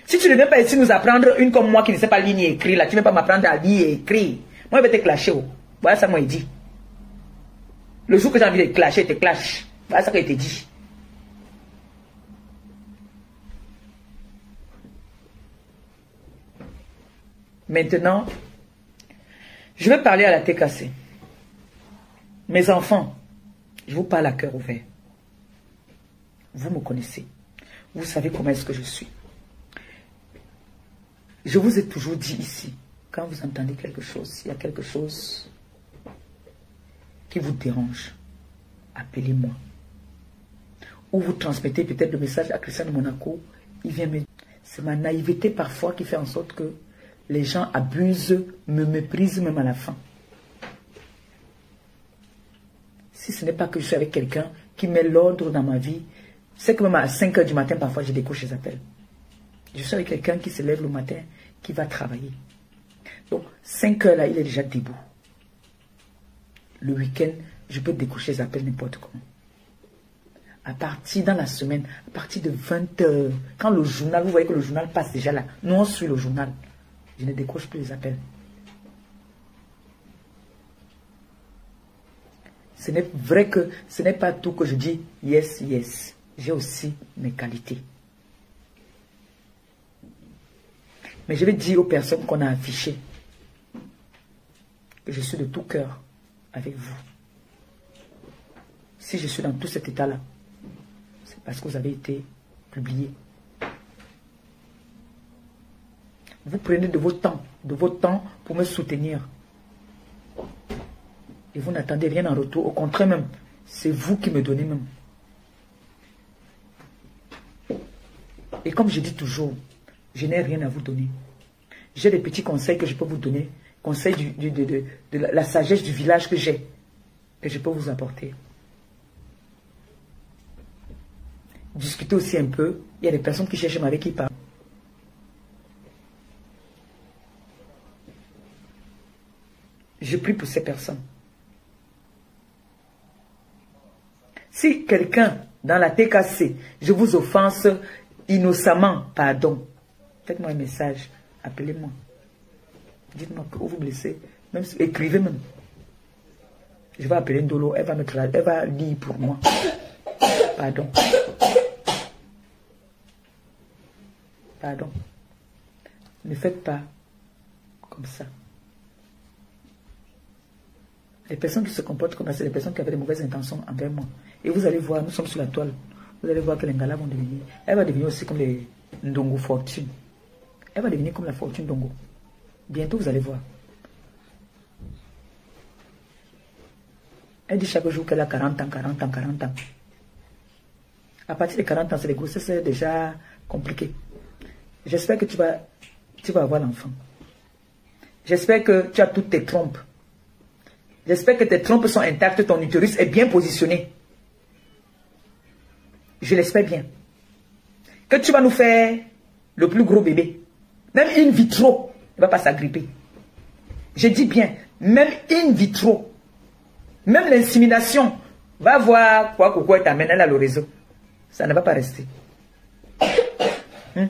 Si tu ne viens pas ici nous apprendre une comme moi qui ne sait pas lire ni écrire, là, tu ne viens pas m'apprendre à lire et écrire. Moi, je vais te clasher. Oh. Voilà ça, moi, il dit. Le jour que j'ai envie de clasher, je te clash. Voilà ça qu'il te dit. Maintenant, je vais parler à la cassée. Mes enfants, je vous parle à cœur ouvert. Vous me connaissez. Vous savez comment est-ce que je suis. Je vous ai toujours dit ici, quand vous entendez quelque chose, il y a quelque chose qui vous dérange, appelez-moi. Ou vous transmettez peut-être le message à Christian de Monaco, il vient me... C'est ma naïveté parfois qui fait en sorte que les gens abusent, me méprisent même à la fin. Si ce n'est pas que je suis avec quelqu'un qui met l'ordre dans ma vie, c'est que même à 5 heures du matin, parfois, je décroche les appels. Je suis avec quelqu'un qui se lève le matin, qui va travailler. Donc, 5 heures là, il est déjà debout. Le week-end, je peux décrocher les appels n'importe comment. À partir, dans la semaine, à partir de 20 heures, quand le journal, vous voyez que le journal passe déjà là, nous on suit le journal. Je ne décroche plus les appels. Ce n'est vrai que ce n'est pas tout que je dis yes, yes. J'ai aussi mes qualités. Mais je vais dire aux personnes qu'on a affichées que je suis de tout cœur avec vous. Si je suis dans tout cet état-là, c'est parce que vous avez été publié. Vous prenez de votre temps, de votre temps pour me soutenir. Et vous n'attendez rien en retour. Au contraire même, c'est vous qui me donnez même. Et comme je dis toujours, je n'ai rien à vous donner. J'ai des petits conseils que je peux vous donner. Conseils de, la, sagesse du village que j'ai. Que je peux vous apporter. Discuter aussi un peu. Il y a des personnes qui cherchent avec qui parler. Je prie pour ces personnes. Si quelqu'un dans la TKC, je vous offense innocemment, pardon, faites-moi un message, appelez-moi. Dites-moi que vous blessez, écrivez même. Je vais appeler Ndolo, elle va me elle va lire pour moi. Pardon. Pardon. Ne faites pas comme ça. Les personnes qui se comportent comme ça, c'est les personnes qui avaient des mauvaises intentions envers moi. Et vous allez voir, nous sommes sur la toile. Vous allez voir que les Ngala vont devenir. Elle va devenir aussi comme les Ndongo Fortune. Elle va devenir comme la Fortune Ndongo. Bientôt, vous allez voir. Elle dit chaque jour qu'elle a 40 ans, 40 ans, 40 ans. À partir de 40 ans, c'est grossesses déjà compliquées. J'espère que tu vas, tu vas avoir l'enfant. J'espère que tu as toutes tes trompes. J'espère que tes trompes sont intactes, ton utérus est bien positionné. Je l'espère bien. Que tu vas nous faire le plus gros bébé. Même in vitro, ne va pas s'agripper. Je dis bien, même in vitro, même l'insémination, va voir quoi que quoi t'amène à le réseau. Ça ne va pas rester. Hmm?